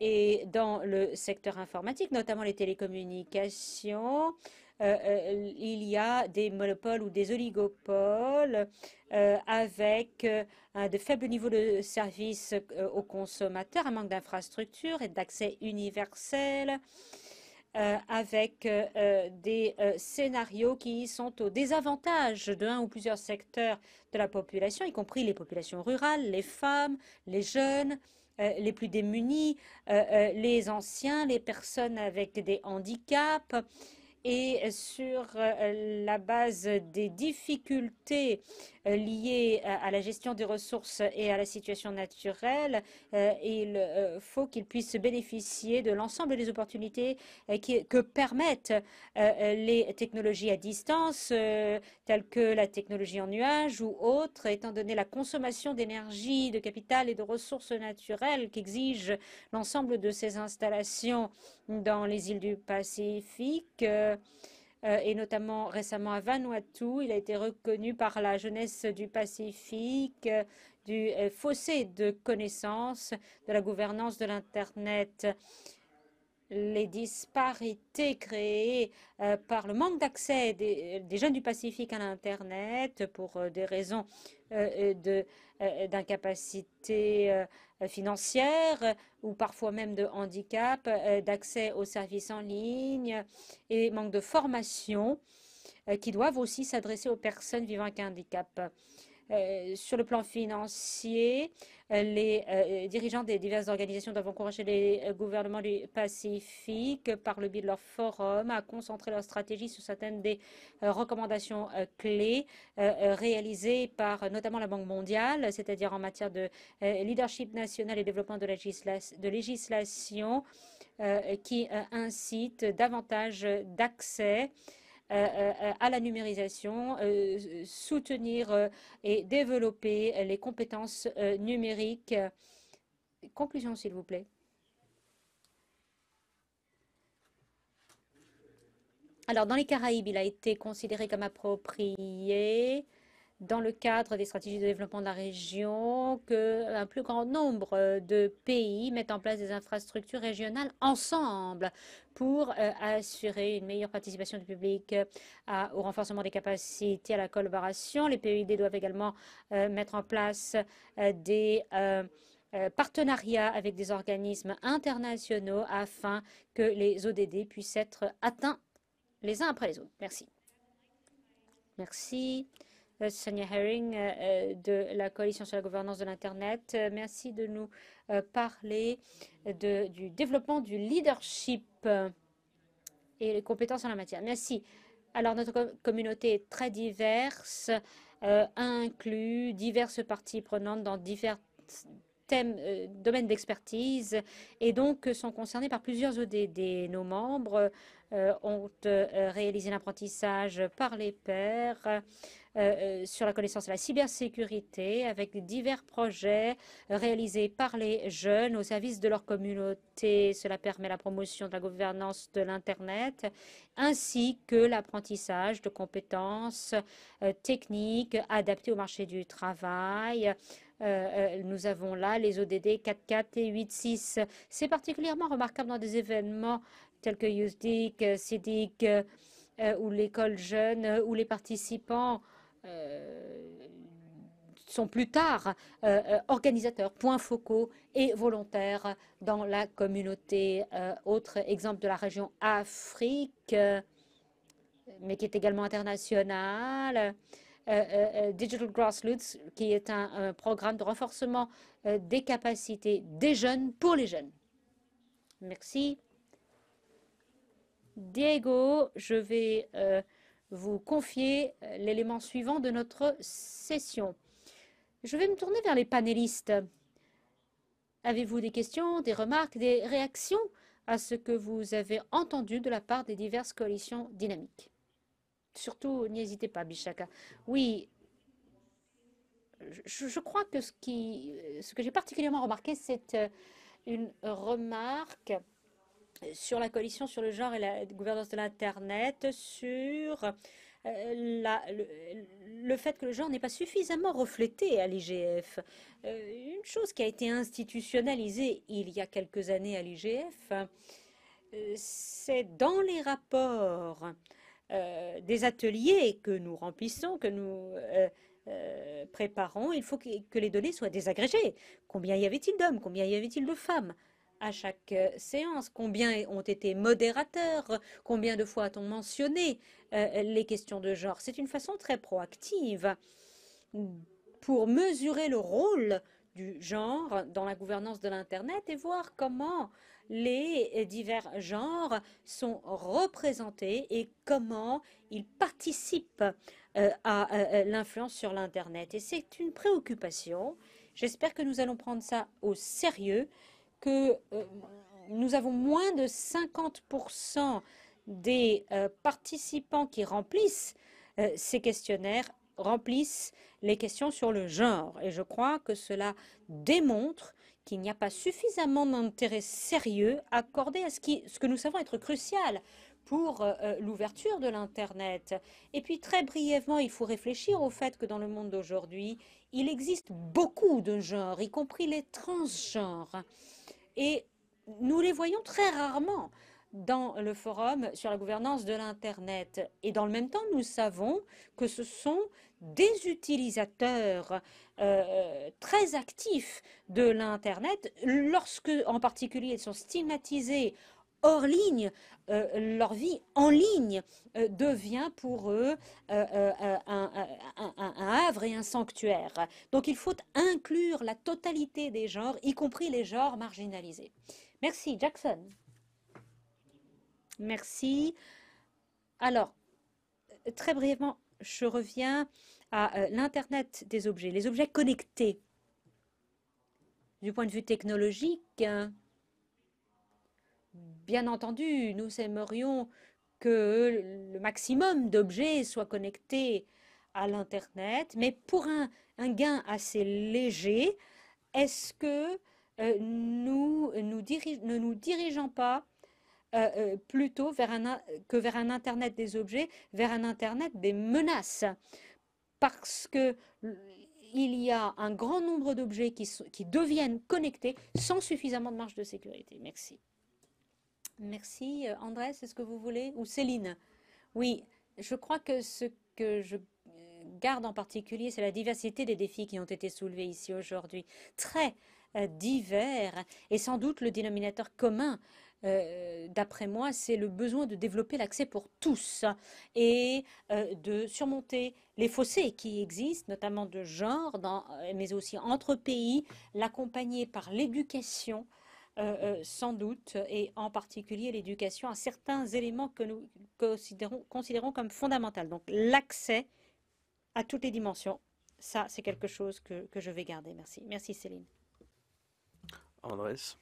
Speaker 2: Et dans le secteur informatique, notamment les télécommunications, euh, euh, il y a des monopoles ou des oligopoles euh, avec de faibles niveaux de services aux consommateurs, un manque d'infrastructures et d'accès universel, avec des scénarios qui sont au désavantage d'un ou plusieurs secteurs de la population, y compris les populations rurales, les femmes, les jeunes, euh, les plus démunis, euh, euh, les anciens, les personnes avec des handicaps. Et sur la base des difficultés euh, liées à la gestion des ressources et à la situation naturelle, euh, il euh, faut qu'ils puissent bénéficier de l'ensemble des opportunités que permettent les technologies à distance, telles que la technologie en nuage ou autres, étant donné la consommation d'énergie, de capital et de ressources naturelles qu'exige l'ensemble de ces installations dans les îles du Pacifique. Euh, et notamment récemment à Vanuatu. Il a été reconnu par la jeunesse du Pacifique euh, du euh, fossé de connaissances de la gouvernance de l'Internet les disparités créées par le manque d'accès des, jeunes du Pacifique à l'Internet pour des raisons d'incapacité financière ou parfois même de handicap, euh, d'accès aux services en ligne et manque de formation euh, qui doivent aussi s'adresser aux personnes vivant avec un handicap. Euh, sur le plan financier, euh, les euh, dirigeants des diverses organisations doivent encourager les gouvernements du Pacifique, par le biais de leur forum, à concentrer leur stratégie sur certaines des recommandations clés réalisées par notamment la Banque mondiale, c'est-à-dire en matière de leadership national et développement de, législation qui incite davantage d'accès à la numérisation, euh, soutenir et développer les compétences numériques. Conclusion, s'il vous plaît. Alors, dans les Caraïbes, il a été considéré comme approprié dans le cadre des stratégies de développement de la région qu'un plus grand nombre de pays mettent en place des infrastructures régionales ensemble pour euh, assurer une meilleure participation du public euh, au renforcement des capacités, à la collaboration. Les PEID doivent également euh, mettre en place des partenariats avec des organismes internationaux afin que les ODD puissent être atteints les uns après les autres. Merci. Merci. Sonia Herring de la Coalition sur la gouvernance de l'Internet. Merci de nous parler du développement du leadership et les compétences en la matière. Merci. Alors, notre communauté est très diverse, euh, inclut diverses parties prenantes dans thèmes, domaines d'expertise et donc sont concernés par plusieurs ODD. Nos membres ont réalisé l'apprentissage par les pairs euh, euh, sur la connaissance de la cybersécurité avec divers projets réalisés par les jeunes au service de leur communauté. Cela permet la promotion de la gouvernance de l'Internet ainsi que l'apprentissage de compétences euh, techniques adaptées au marché du travail. nous avons là les ODD 4.4 et 8.6. C'est particulièrement remarquable dans des événements tels que USDIC, CIDIC, où l'école jeune, où les participants euh, sont plus tard euh, euh, organisateurs, points focaux et volontaires dans la communauté. autre exemple de la région Afrique, mais qui est également international. Digital Grassroots, qui est un, programme de renforcement des capacités des jeunes pour les jeunes. Merci. Diego, je vais vous confier euh, l'élément suivant de notre session. Je vais me tourner vers les panélistes. Avez-vous des questions, des remarques, des réactions à ce que vous avez entendu de la part des diverses coalitions dynamiques? Surtout, n'hésitez pas, Bishaka. Oui, je, crois que ce que j'ai particulièrement remarqué, c'est euh, une remarque sur la coalition sur le genre et la gouvernance de l'Internet, sur euh, le, fait que le genre n'est pas suffisamment reflété à l'IGF. Euh, une chose qui a été institutionnalisée il y a quelques années à l'IGF, euh, c'est dans les rapports des ateliers que nous remplissons, que nous préparons, il faut que, que les données soient désagrégées. Combien y avait-il d'hommes? Combien y avait-il de femmes? À chaque euh, séance Combien ont été modérateurs? Combien de fois a-t-on mentionné euh, les questions de genre? C'est une façon très proactive pour mesurer le rôle du genre dans la gouvernance de l'Internet et voir comment les divers genres sont représentés et comment ils participent euh, à l'influence sur l'Internet. Et c'est une préoccupation. J'espère que nous allons prendre ça au sérieux que euh, nous avons moins de 50% des euh, participants qui remplissent euh, ces questionnaires remplissent les questions sur le genre. Et je crois que cela démontre qu'il n'y a pas suffisamment d'intérêt sérieux accordé à ce, qui, ce que nous savons être crucial pour l'ouverture de l'Internet. Et puis très brièvement, il faut réfléchir au fait que dans le monde d'aujourd'hui, il existe beaucoup de genres, y compris les transgenres. Et nous les voyons très rarement dans le forum sur la gouvernance de l'Internet. Et dans le même temps, nous savons que ce sont des utilisateurs euh, très actifs de l'Internet, lorsque en particulier ils sont stigmatisés hors ligne, euh, leur vie en ligne euh, devient pour eux euh, un, havre et un sanctuaire. Donc il faut inclure la totalité des genres, y compris les genres marginalisés. Merci, Jackson. Merci. Alors, très brièvement, je reviens à l'Internet des objets, les objets connectés. Du point de vue technologique, hein, Bien entendu, nous aimerions que le maximum d'objets soient connectés à l'Internet, mais pour un, gain assez léger, est-ce que euh, nous, ne nous dirigeons pas euh, euh, plutôt vers un, que vers un Internet des objets, vers un Internet des menaces? Parce que il y a un grand nombre d'objets qui, qui deviennent connectés sans suffisamment de marge de sécurité. Merci. Merci. Euh, Andrés, est-ce que vous voulez Ou Céline Oui, je crois que ce que je euh, garde en particulier, c'est la diversité des défis qui ont été soulevés ici aujourd'hui. Très euh, divers. Et sans doute le dénominateur commun, d'après moi, c'est le besoin de développer l'accès pour tous et de surmonter les fossés qui existent, notamment de genre, mais aussi entre pays, l'accompagner par l'éducation euh, euh, sans doute, et en particulier l'éducation à certains éléments que nous considérons, considérons comme fondamentaux. Donc l'accès à toutes les dimensions, ça c'est quelque chose que, que, je vais garder. Merci. Merci Céline.
Speaker 1: Andrés.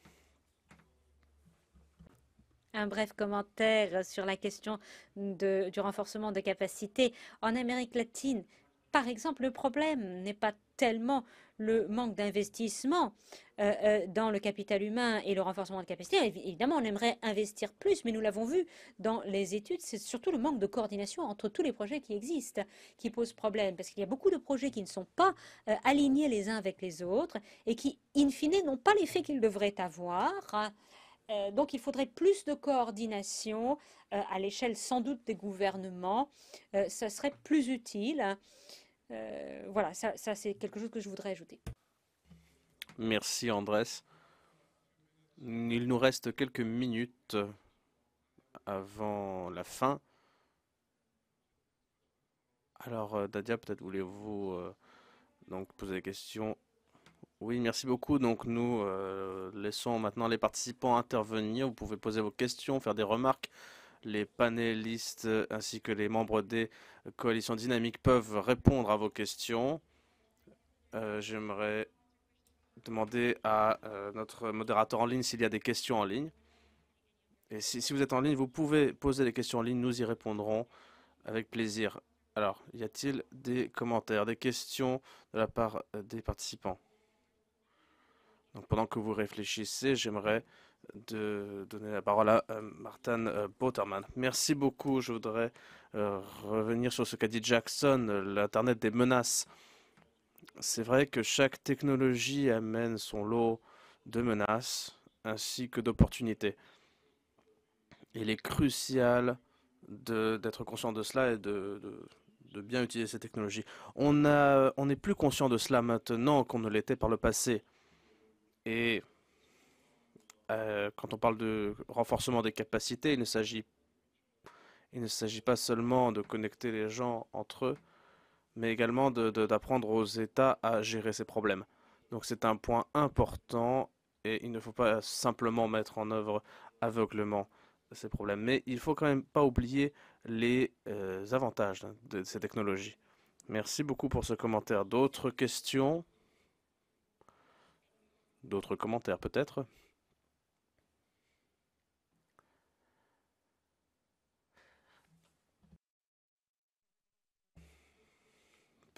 Speaker 2: Un bref commentaire sur la question de, du renforcement des capacités. En Amérique latine, par exemple, le problème n'est pas tellement le manque d'investissement euh, euh, dans le capital humain et le renforcement de capacité. Évidemment, on aimerait investir plus, mais nous l'avons vu dans les études, c'est surtout le manque de coordination entre tous les projets qui existent qui pose problème, parce qu'il y a beaucoup de projets qui ne sont pas euh, alignés les uns avec les autres et qui, in fine, n'ont pas l'effet qu'ils devraient avoir. donc il faudrait plus de coordination à l'échelle sans doute des gouvernements. ça serait plus utile. Euh, voilà, ça, c'est quelque chose que je voudrais ajouter.
Speaker 1: Merci Andrés. Il nous reste quelques minutes avant la fin. Alors euh, Dadia, peut-être voulez-vous euh, donc poser des questions? Oui, merci beaucoup. Donc nous laissons maintenant les participants intervenir. Vous pouvez poser vos questions, faire des remarques les panélistes ainsi que les membres des coalitions dynamiques peuvent répondre à vos questions. Euh, j'aimerais demander à euh, notre modérateur en ligne s'il y a des questions en ligne. Et si, vous êtes en ligne, vous pouvez poser des questions en ligne, nous y répondrons avec plaisir. Alors, y a-t-il des commentaires, des questions de la part euh, des participants? Donc, pendant que vous réfléchissez, j'aimerais de donner la parole à euh, Martin euh, Botterman. Merci beaucoup. Je voudrais euh, revenir sur ce qu'a dit Jackson, l'Internet des menaces. C'est vrai que chaque technologie amène son lot de menaces ainsi que d'opportunités. Il est crucial d'être conscient de cela et de, bien utiliser ces technologies. On, a, on est plus conscient de cela maintenant qu'on ne l'était par le passé. Et euh, quand on parle de renforcement des capacités, il ne s'agit pas seulement de connecter les gens entre eux, mais également d'apprendre aux États à gérer ces problèmes. Donc c'est un point important et il ne faut pas simplement mettre en œuvre aveuglement ces problèmes. Mais il faut quand même pas oublier les euh, avantages de ces technologies. Merci beaucoup pour ce commentaire. D'autres questions? D'autres commentaires peut-être?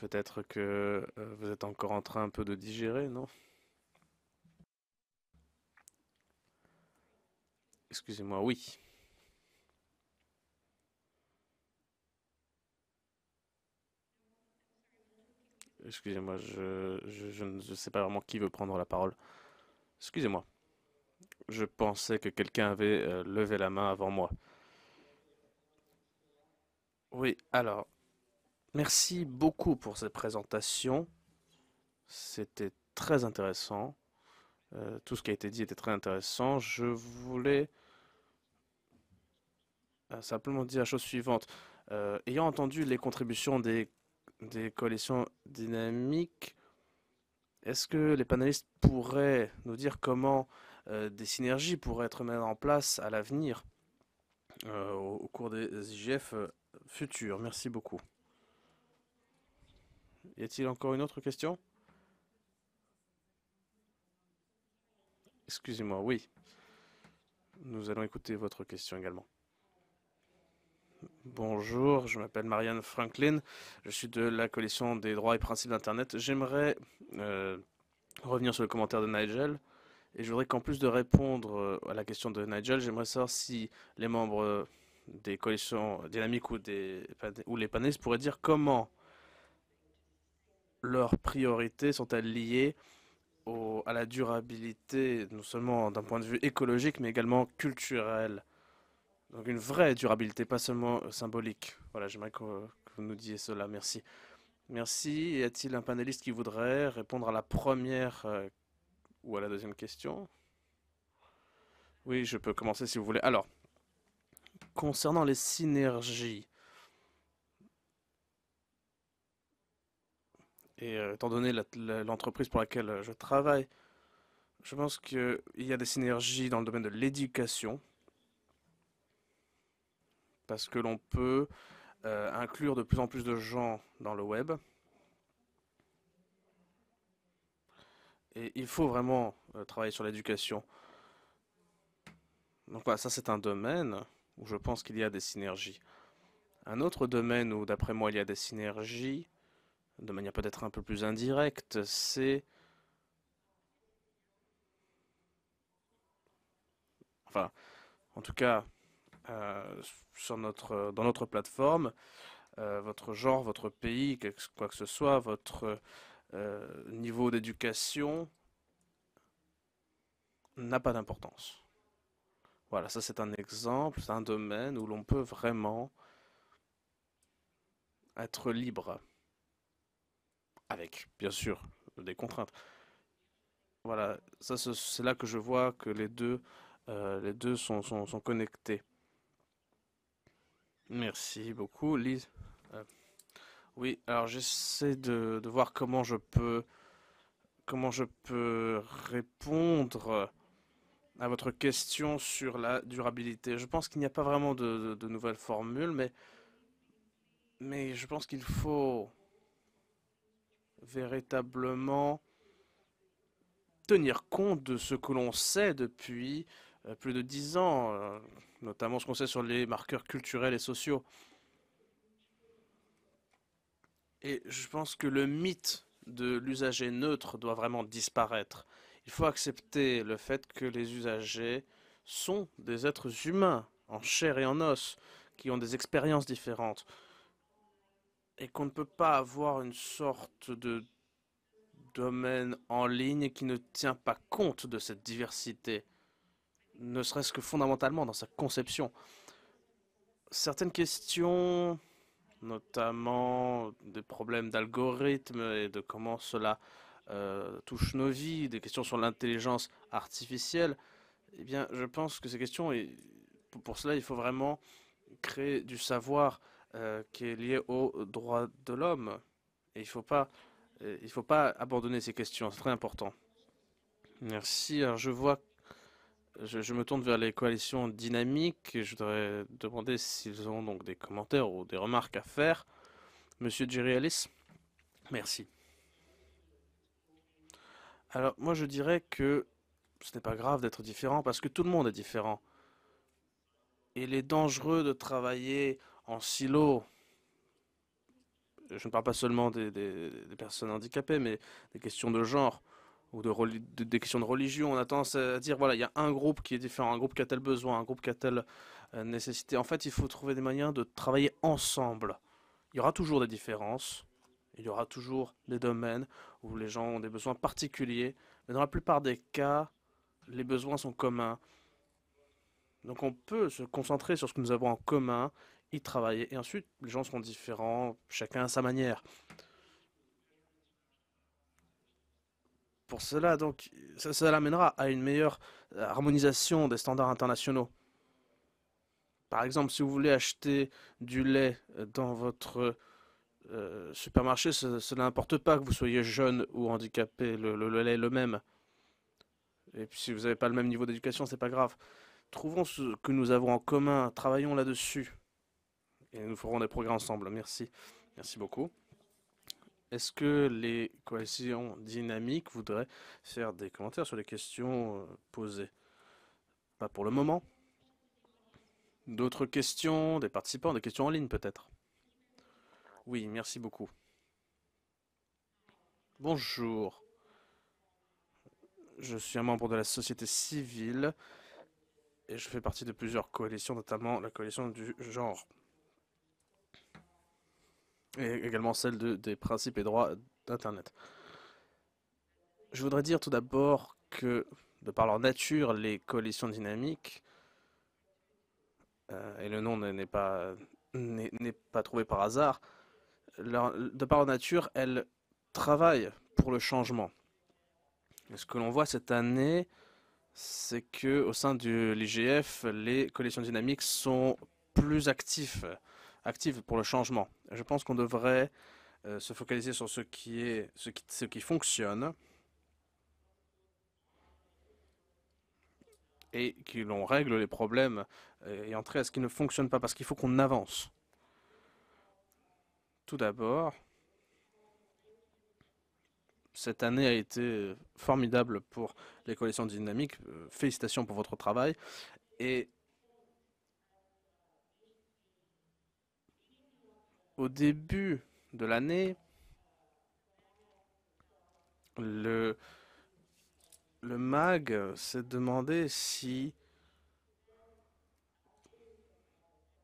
Speaker 1: Peut-être que euh, vous êtes encore en train un peu de digérer, non? Excusez-moi, oui. Excusez-moi, je, ne sais pas vraiment qui veut prendre la parole. Excusez-moi. Je pensais que quelqu'un avait euh, levé la main avant moi. Oui, alors, Merci beaucoup pour cette présentation. C'était très intéressant. Euh, tout ce qui a été dit était très intéressant. Je voulais euh, simplement dire la chose suivante. Euh, ayant entendu les contributions des, des coalitions dynamiques, est-ce que les panélistes pourraient nous dire comment des synergies pourraient être mises en place à l'avenir au, cours des IGF futurs? Merci beaucoup. Y a-t-il encore une autre question? Excusez-moi, oui. Nous allons écouter votre question également. Bonjour, je m'appelle Marianne Franklin. Je suis de la coalition des droits et principes d'Internet. J'aimerais euh, revenir sur le commentaire de Nigel. Et je voudrais qu'en plus de répondre euh, à la question de Nigel, j'aimerais savoir si les membres euh, des coalitions dynamiques ou, ou les panélistes pourraient dire comment leurs priorités sont-elles liées à la durabilité, non seulement d'un point de vue écologique, mais également culturel Donc une vraie durabilité, pas seulement euh, symbolique. Voilà, j'aimerais que, vous nous disiez cela. Merci. Merci. Y a-t-il un panéliste qui voudrait répondre à la première euh, ou à la deuxième question? Oui, je peux commencer si vous voulez. Alors, concernant les synergies, Et euh, étant donné l'entreprise pour laquelle euh, je travaille, je pense qu'il y a des synergies dans le domaine de l'éducation, parce que l'on peut euh, inclure de plus en plus de gens dans le web. Et il faut vraiment travailler sur l'éducation. Donc voilà, ça c'est un domaine où je pense qu'il y a des synergies. Un autre domaine où, d'après moi, il y a des synergies, de manière peut-être un peu plus indirecte, c'est... Enfin, en tout cas, euh, dans notre plateforme, euh, votre genre, votre pays, quoi que ce soit, votre euh, niveau d'éducation n'a pas d'importance. Voilà, ça c'est un exemple, c'est un domaine où l'on peut vraiment être libre. Avec, bien sûr, des contraintes. Voilà, ça c'est là que je vois que les deux, euh, sont, connectés. Merci beaucoup, Lise. Euh, oui, alors j'essaie de, voir comment je peux comment je peux répondre à votre question sur la durabilité. Je pense qu'il n'y a pas vraiment de, nouvelles formules, mais je pense qu'il faut véritablement tenir compte de ce que l'on sait depuis euh, plus de dix ans, euh, notamment ce qu'on sait sur les marqueurs culturels et sociaux. Et je pense que le mythe de l'usager neutre doit vraiment disparaître. Il faut accepter le fait que les usagers sont des êtres humains, en chair et en os, qui ont des expériences différentes et qu'on ne peut pas avoir une sorte de domaine en ligne qui ne tient pas compte de cette diversité, ne serait-ce que fondamentalement dans sa conception. Certaines questions, notamment des problèmes d'algorithmes et de comment cela euh, touche nos vies, des questions sur l'intelligence artificielle, eh bien, je pense que ces questions, pour cela, il faut vraiment créer du savoir euh, qui est lié aux droits de l'homme. Et il ne faut, pas, euh, faut pas abandonner ces questions, c'est très important. Merci. Alors je vois, je, me tourne vers les coalitions dynamiques. je voudrais demander s'ils ont donc des commentaires ou des remarques à faire. Monsieur Jerry Ellis, merci. Alors moi je dirais que ce n'est pas grave d'être différent parce que tout le monde est différent. Il est dangereux de travailler en silo. Je ne parle pas seulement des, personnes handicapées, mais des questions de genre ou de, des questions de religion. On a tendance à dire, voilà, il y a un groupe qui est différent, un groupe qui a tel besoin, un groupe qui a telle euh, nécessité. En fait, il faut trouver des moyens de travailler ensemble. Il y aura toujours des différences, il y aura toujours des domaines où les gens ont des besoins particuliers, mais dans la plupart des cas, les besoins sont communs. Donc on peut se concentrer sur ce que nous avons en commun travailler. Et ensuite, les gens seront différents, chacun à sa manière. Pour cela, donc, ça, ça amènera à une meilleure euh, harmonisation des standards internationaux. Par exemple, si vous voulez acheter du lait dans votre euh, supermarché, cela n'importe pas que vous soyez jeune ou handicapé, le, le, le lait est le même. Et puis si vous n'avez pas le même niveau d'éducation, c'est pas grave. Trouvons ce que nous avons en commun, travaillons là-dessus et nous ferons des progrès ensemble. Merci. Merci beaucoup. Est-ce que les coalitions dynamiques voudraient faire des commentaires sur les questions euh, posées? Pas pour le moment. D'autres questions, des participants, des questions en ligne peut-être? Oui, merci beaucoup. Bonjour. Je suis un membre de la société civile et je fais partie de plusieurs coalitions, notamment la coalition du genre et également celle de, des principes et droits d'Internet. Je voudrais dire tout d'abord que, de par leur nature, les coalitions dynamiques, euh, et le nom n'est pas, pas trouvé par hasard, de par leur nature, elles travaillent pour le changement. Ce que l'on voit cette année, c'est que au sein de l'IGF, les coalitions dynamiques sont plus actifs active pour le changement. Je pense qu'on devrait euh, se focaliser sur ce qui, est, ce qui, fonctionne et que l'on règle les problèmes euh, et entrer à ce qui ne fonctionne pas, parce qu'il faut qu'on avance. Tout d'abord, cette année a été formidable pour les coalitions dynamiques. Félicitations pour votre travail. Et au début de l'année, le, MAG s'est demandé si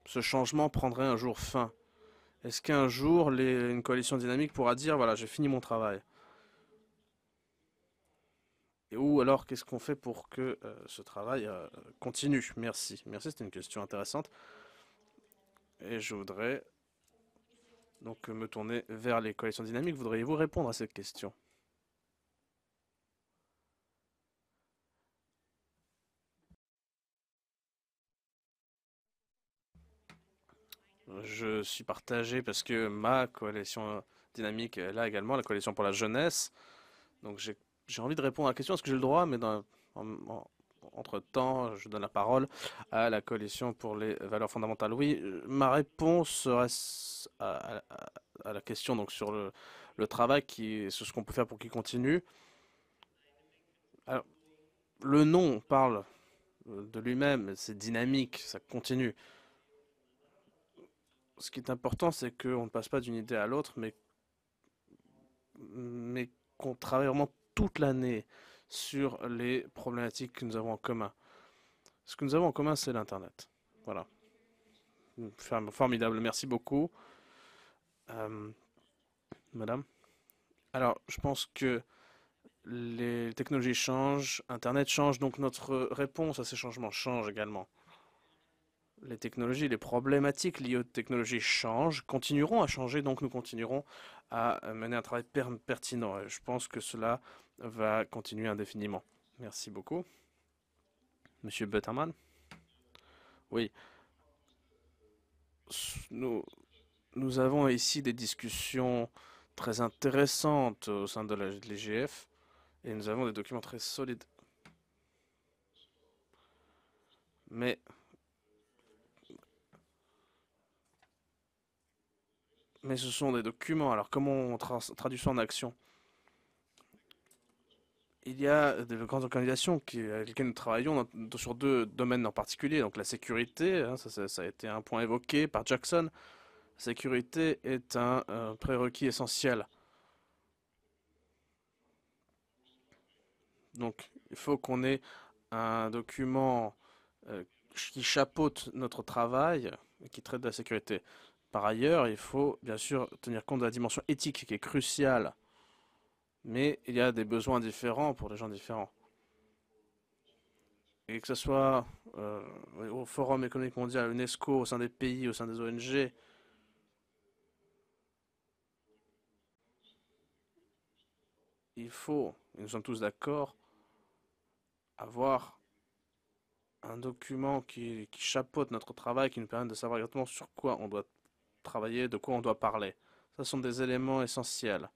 Speaker 1: ce changement prendrait un jour fin. Est-ce qu'un jour, une coalition dynamique pourra dire, voilà, j'ai fini mon travail? Et ou alors, qu'est-ce qu'on fait pour que euh, ce travail euh, continue? Merci. Merci, c'était une question intéressante. Et je voudrais donc me tourner vers les coalitions dynamiques. Voudriez-vous répondre à cette question? Je suis partagé parce que ma coalition dynamique est là également, la coalition pour la jeunesse. Donc j'ai envie de répondre à la question, est-ce que j'ai le droit? Mais entre-temps, je donne la parole à la coalition pour les valeurs fondamentales. Oui, ma réponse serait à, la question donc sur le, travail, qui, sur ce qu'on peut faire pour qu'il continue. Le nom parle de lui-même, c'est dynamique, ça continue ce qui est important, c'est qu'on ne passe pas d'une idée à l'autre, mais qu'on travaille vraiment toute l'année sur les problématiques que nous avons en commun. Ce que nous avons en commun, c'est l'Internet. Voilà. Formidable, merci beaucoup. Euh, madame Alors, je pense que les technologies changent, Internet change, donc notre réponse à ces changements change également les technologies, les problématiques liées aux technologies changent, continueront à changer, donc nous continuerons à mener un travail pertinent. Je pense que cela va continuer indéfiniment. Merci beaucoup. Monsieur Butterman? Oui. Nous, avons ici des discussions très intéressantes au sein de l'EGF et nous avons des documents très solides. Mais Mais ce sont des documents, alors comment on traduit ça en action? Il y a de grandes organisations avec lesquelles nous travaillons sur deux domaines en particulier. Donc la sécurité, hein, ça, a été un point évoqué par Jackson. La sécurité est un, prérequis essentiel. Donc il faut qu'on ait un document euh, qui chapeaute notre travail et qui traite de la sécurité. Par ailleurs, il faut bien sûr tenir compte de la dimension éthique qui est cruciale. Mais il y a des besoins différents pour des gens différents. Et que ce soit euh, au Forum économique mondial, l'UNESCO, au sein des pays, au sein des ONG, il faut, et nous sommes tous d'accord, avoir un document qui, qui, chapeaute notre travail, qui nous permet de savoir exactement sur quoi on doit travailler, de quoi on doit parler. Ce sont des éléments essentiels.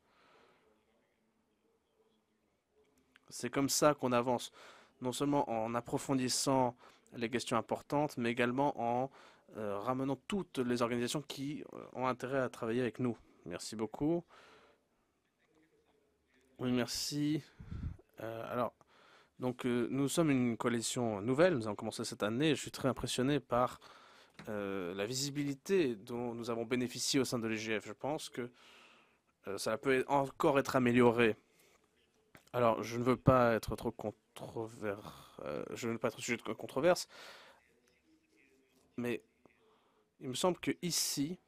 Speaker 1: C'est comme ça qu'on avance, non seulement en approfondissant les questions importantes, mais également en euh, ramenant toutes les organisations qui euh, ont intérêt à travailler avec nous. Merci beaucoup. Oui, merci. Euh, alors, donc, nous sommes une coalition nouvelle. Nous avons commencé cette année. Je suis très impressionné par la visibilité dont nous avons bénéficié au sein de l'EGF. Je pense que ça peut encore être amélioré. Alors, je ne veux pas être trop controverse, euh, je ne veux pas être sujet de controverse, mais il me semble que ici,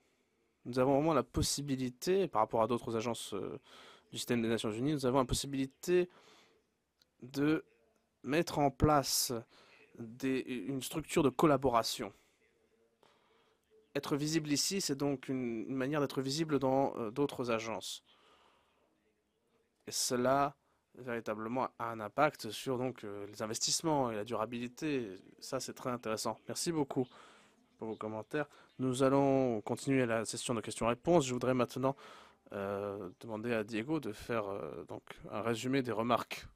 Speaker 1: nous avons vraiment la possibilité, par rapport à d'autres agences du système des Nations Unies, nous avons la possibilité de mettre en place une structure de collaboration être visible ici, c'est donc une, manière d'être visible dans euh, d'autres agences. Et cela, véritablement, un impact sur donc, euh, les investissements et la durabilité. Ça, c'est très intéressant. Merci beaucoup pour vos commentaires. Nous allons continuer la session de questions-réponses. Je voudrais maintenant euh, demander à Diego de faire donc, un résumé des remarques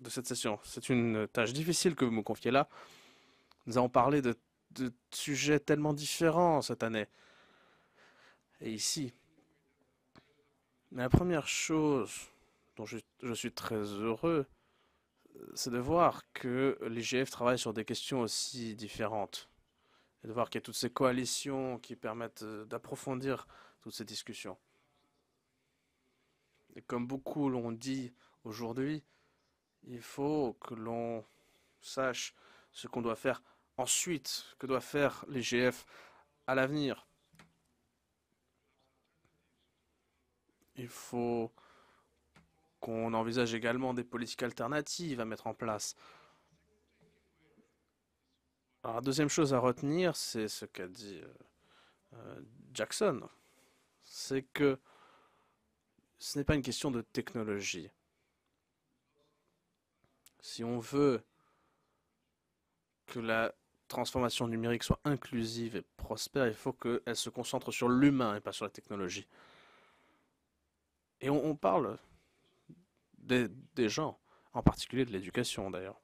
Speaker 1: de cette session. C'est une tâche difficile que vous me confiez là. Nous avons parlé de de sujets tellement différents cette année. Et ici. La première chose dont je, suis très heureux, c'est de voir que l'IGF travaille sur des questions aussi différentes. Et de voir qu'il y a toutes ces coalitions qui permettent euh, d'approfondir toutes ces discussions. Et comme beaucoup l'ont dit aujourd'hui, il faut que l'on sache ce qu'on doit faire ensuite, que doit faire l'IGF à l'avenir. Il faut qu'on envisage également des politiques alternatives à mettre en place. Alors, la deuxième chose à retenir, c'est ce qu'a dit euh, euh, Jackson. C'est que ce n'est pas une question de technologie. Si on veut que la transformation numérique soit inclusive et prospère, il faut qu'elle se concentre sur l'humain et pas sur la technologie. Et on, on parle des, gens, en particulier de l'éducation d'ailleurs.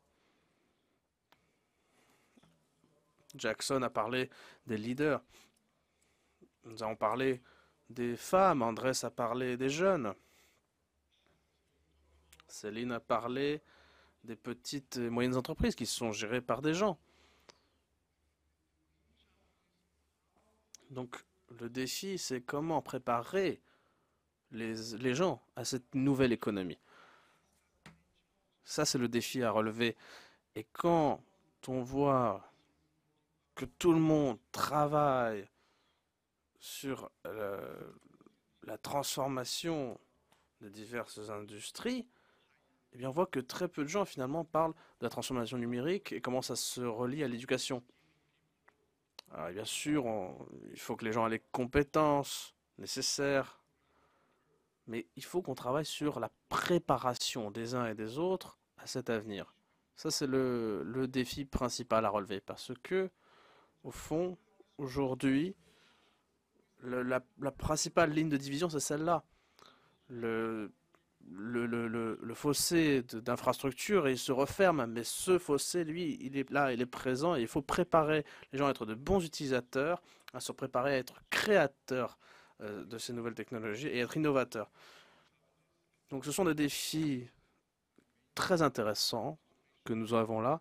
Speaker 1: Jackson a parlé des leaders. Nous avons parlé des femmes. Andrés a parlé des jeunes. Céline a parlé des petites et moyennes entreprises qui sont gérées par des gens. Donc le défi, c'est comment préparer les gens à cette nouvelle économie. Ça, c'est le défi à relever. Et quand on voit que tout le monde travaille sur euh, la transformation de diverses industries, eh bien on voit que très peu de gens finalement parlent de la transformation numérique et comment ça se relie à l'éducation. Alors bien sûr, il faut que les gens aient les compétences nécessaires mais il faut qu'on travaille sur la préparation des uns et des autres à cet avenir. Ça, c'est le, défi principal à relever, parce que, au fond, aujourd'hui, la, principale ligne de division, c'est celle-là. Le, fossé d'infrastructure, il se referme, mais ce fossé, lui, il est là, il est présent, et il faut préparer les gens à être de bons utilisateurs, à se préparer à être créateurs de ces nouvelles technologies et être innovateur. Donc ce sont des défis très intéressants que nous avons là.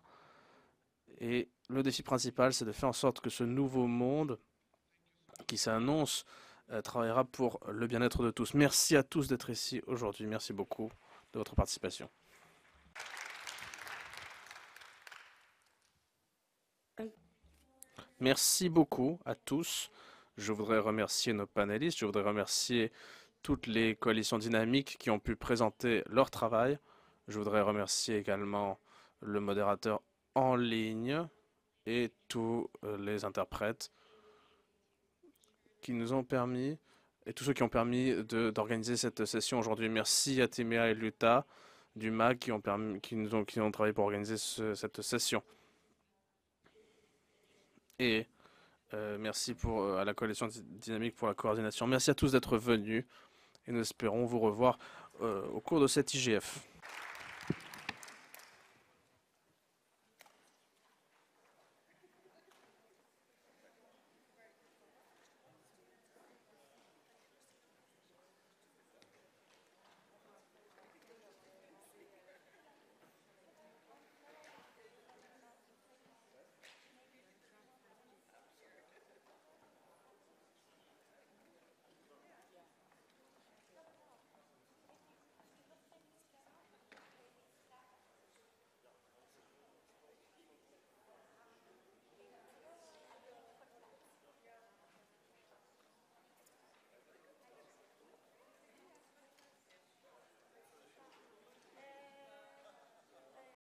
Speaker 1: Et le défi principal, c'est de faire en sorte que ce nouveau monde qui s'annonce euh, travaillera pour le bien-être de tous. Merci à tous d'être ici aujourd'hui. Merci beaucoup de votre participation. Merci beaucoup à tous. Je voudrais remercier nos panélistes, je voudrais remercier toutes les coalitions dynamiques qui ont pu présenter leur travail. Je voudrais remercier également le modérateur en ligne et tous euh, les interprètes qui nous ont permis, et tous ceux qui ont permis d'organiser cette session aujourd'hui. Merci à Timéa et Luta du MAG qui ont, qui nous ont, qui ont travaillé pour organiser ce, cette session. Et euh, merci pour, euh, à la coalition dynamique pour la coordination. Merci à tous d'être venus et nous espérons vous revoir euh, au cours de cet IGF.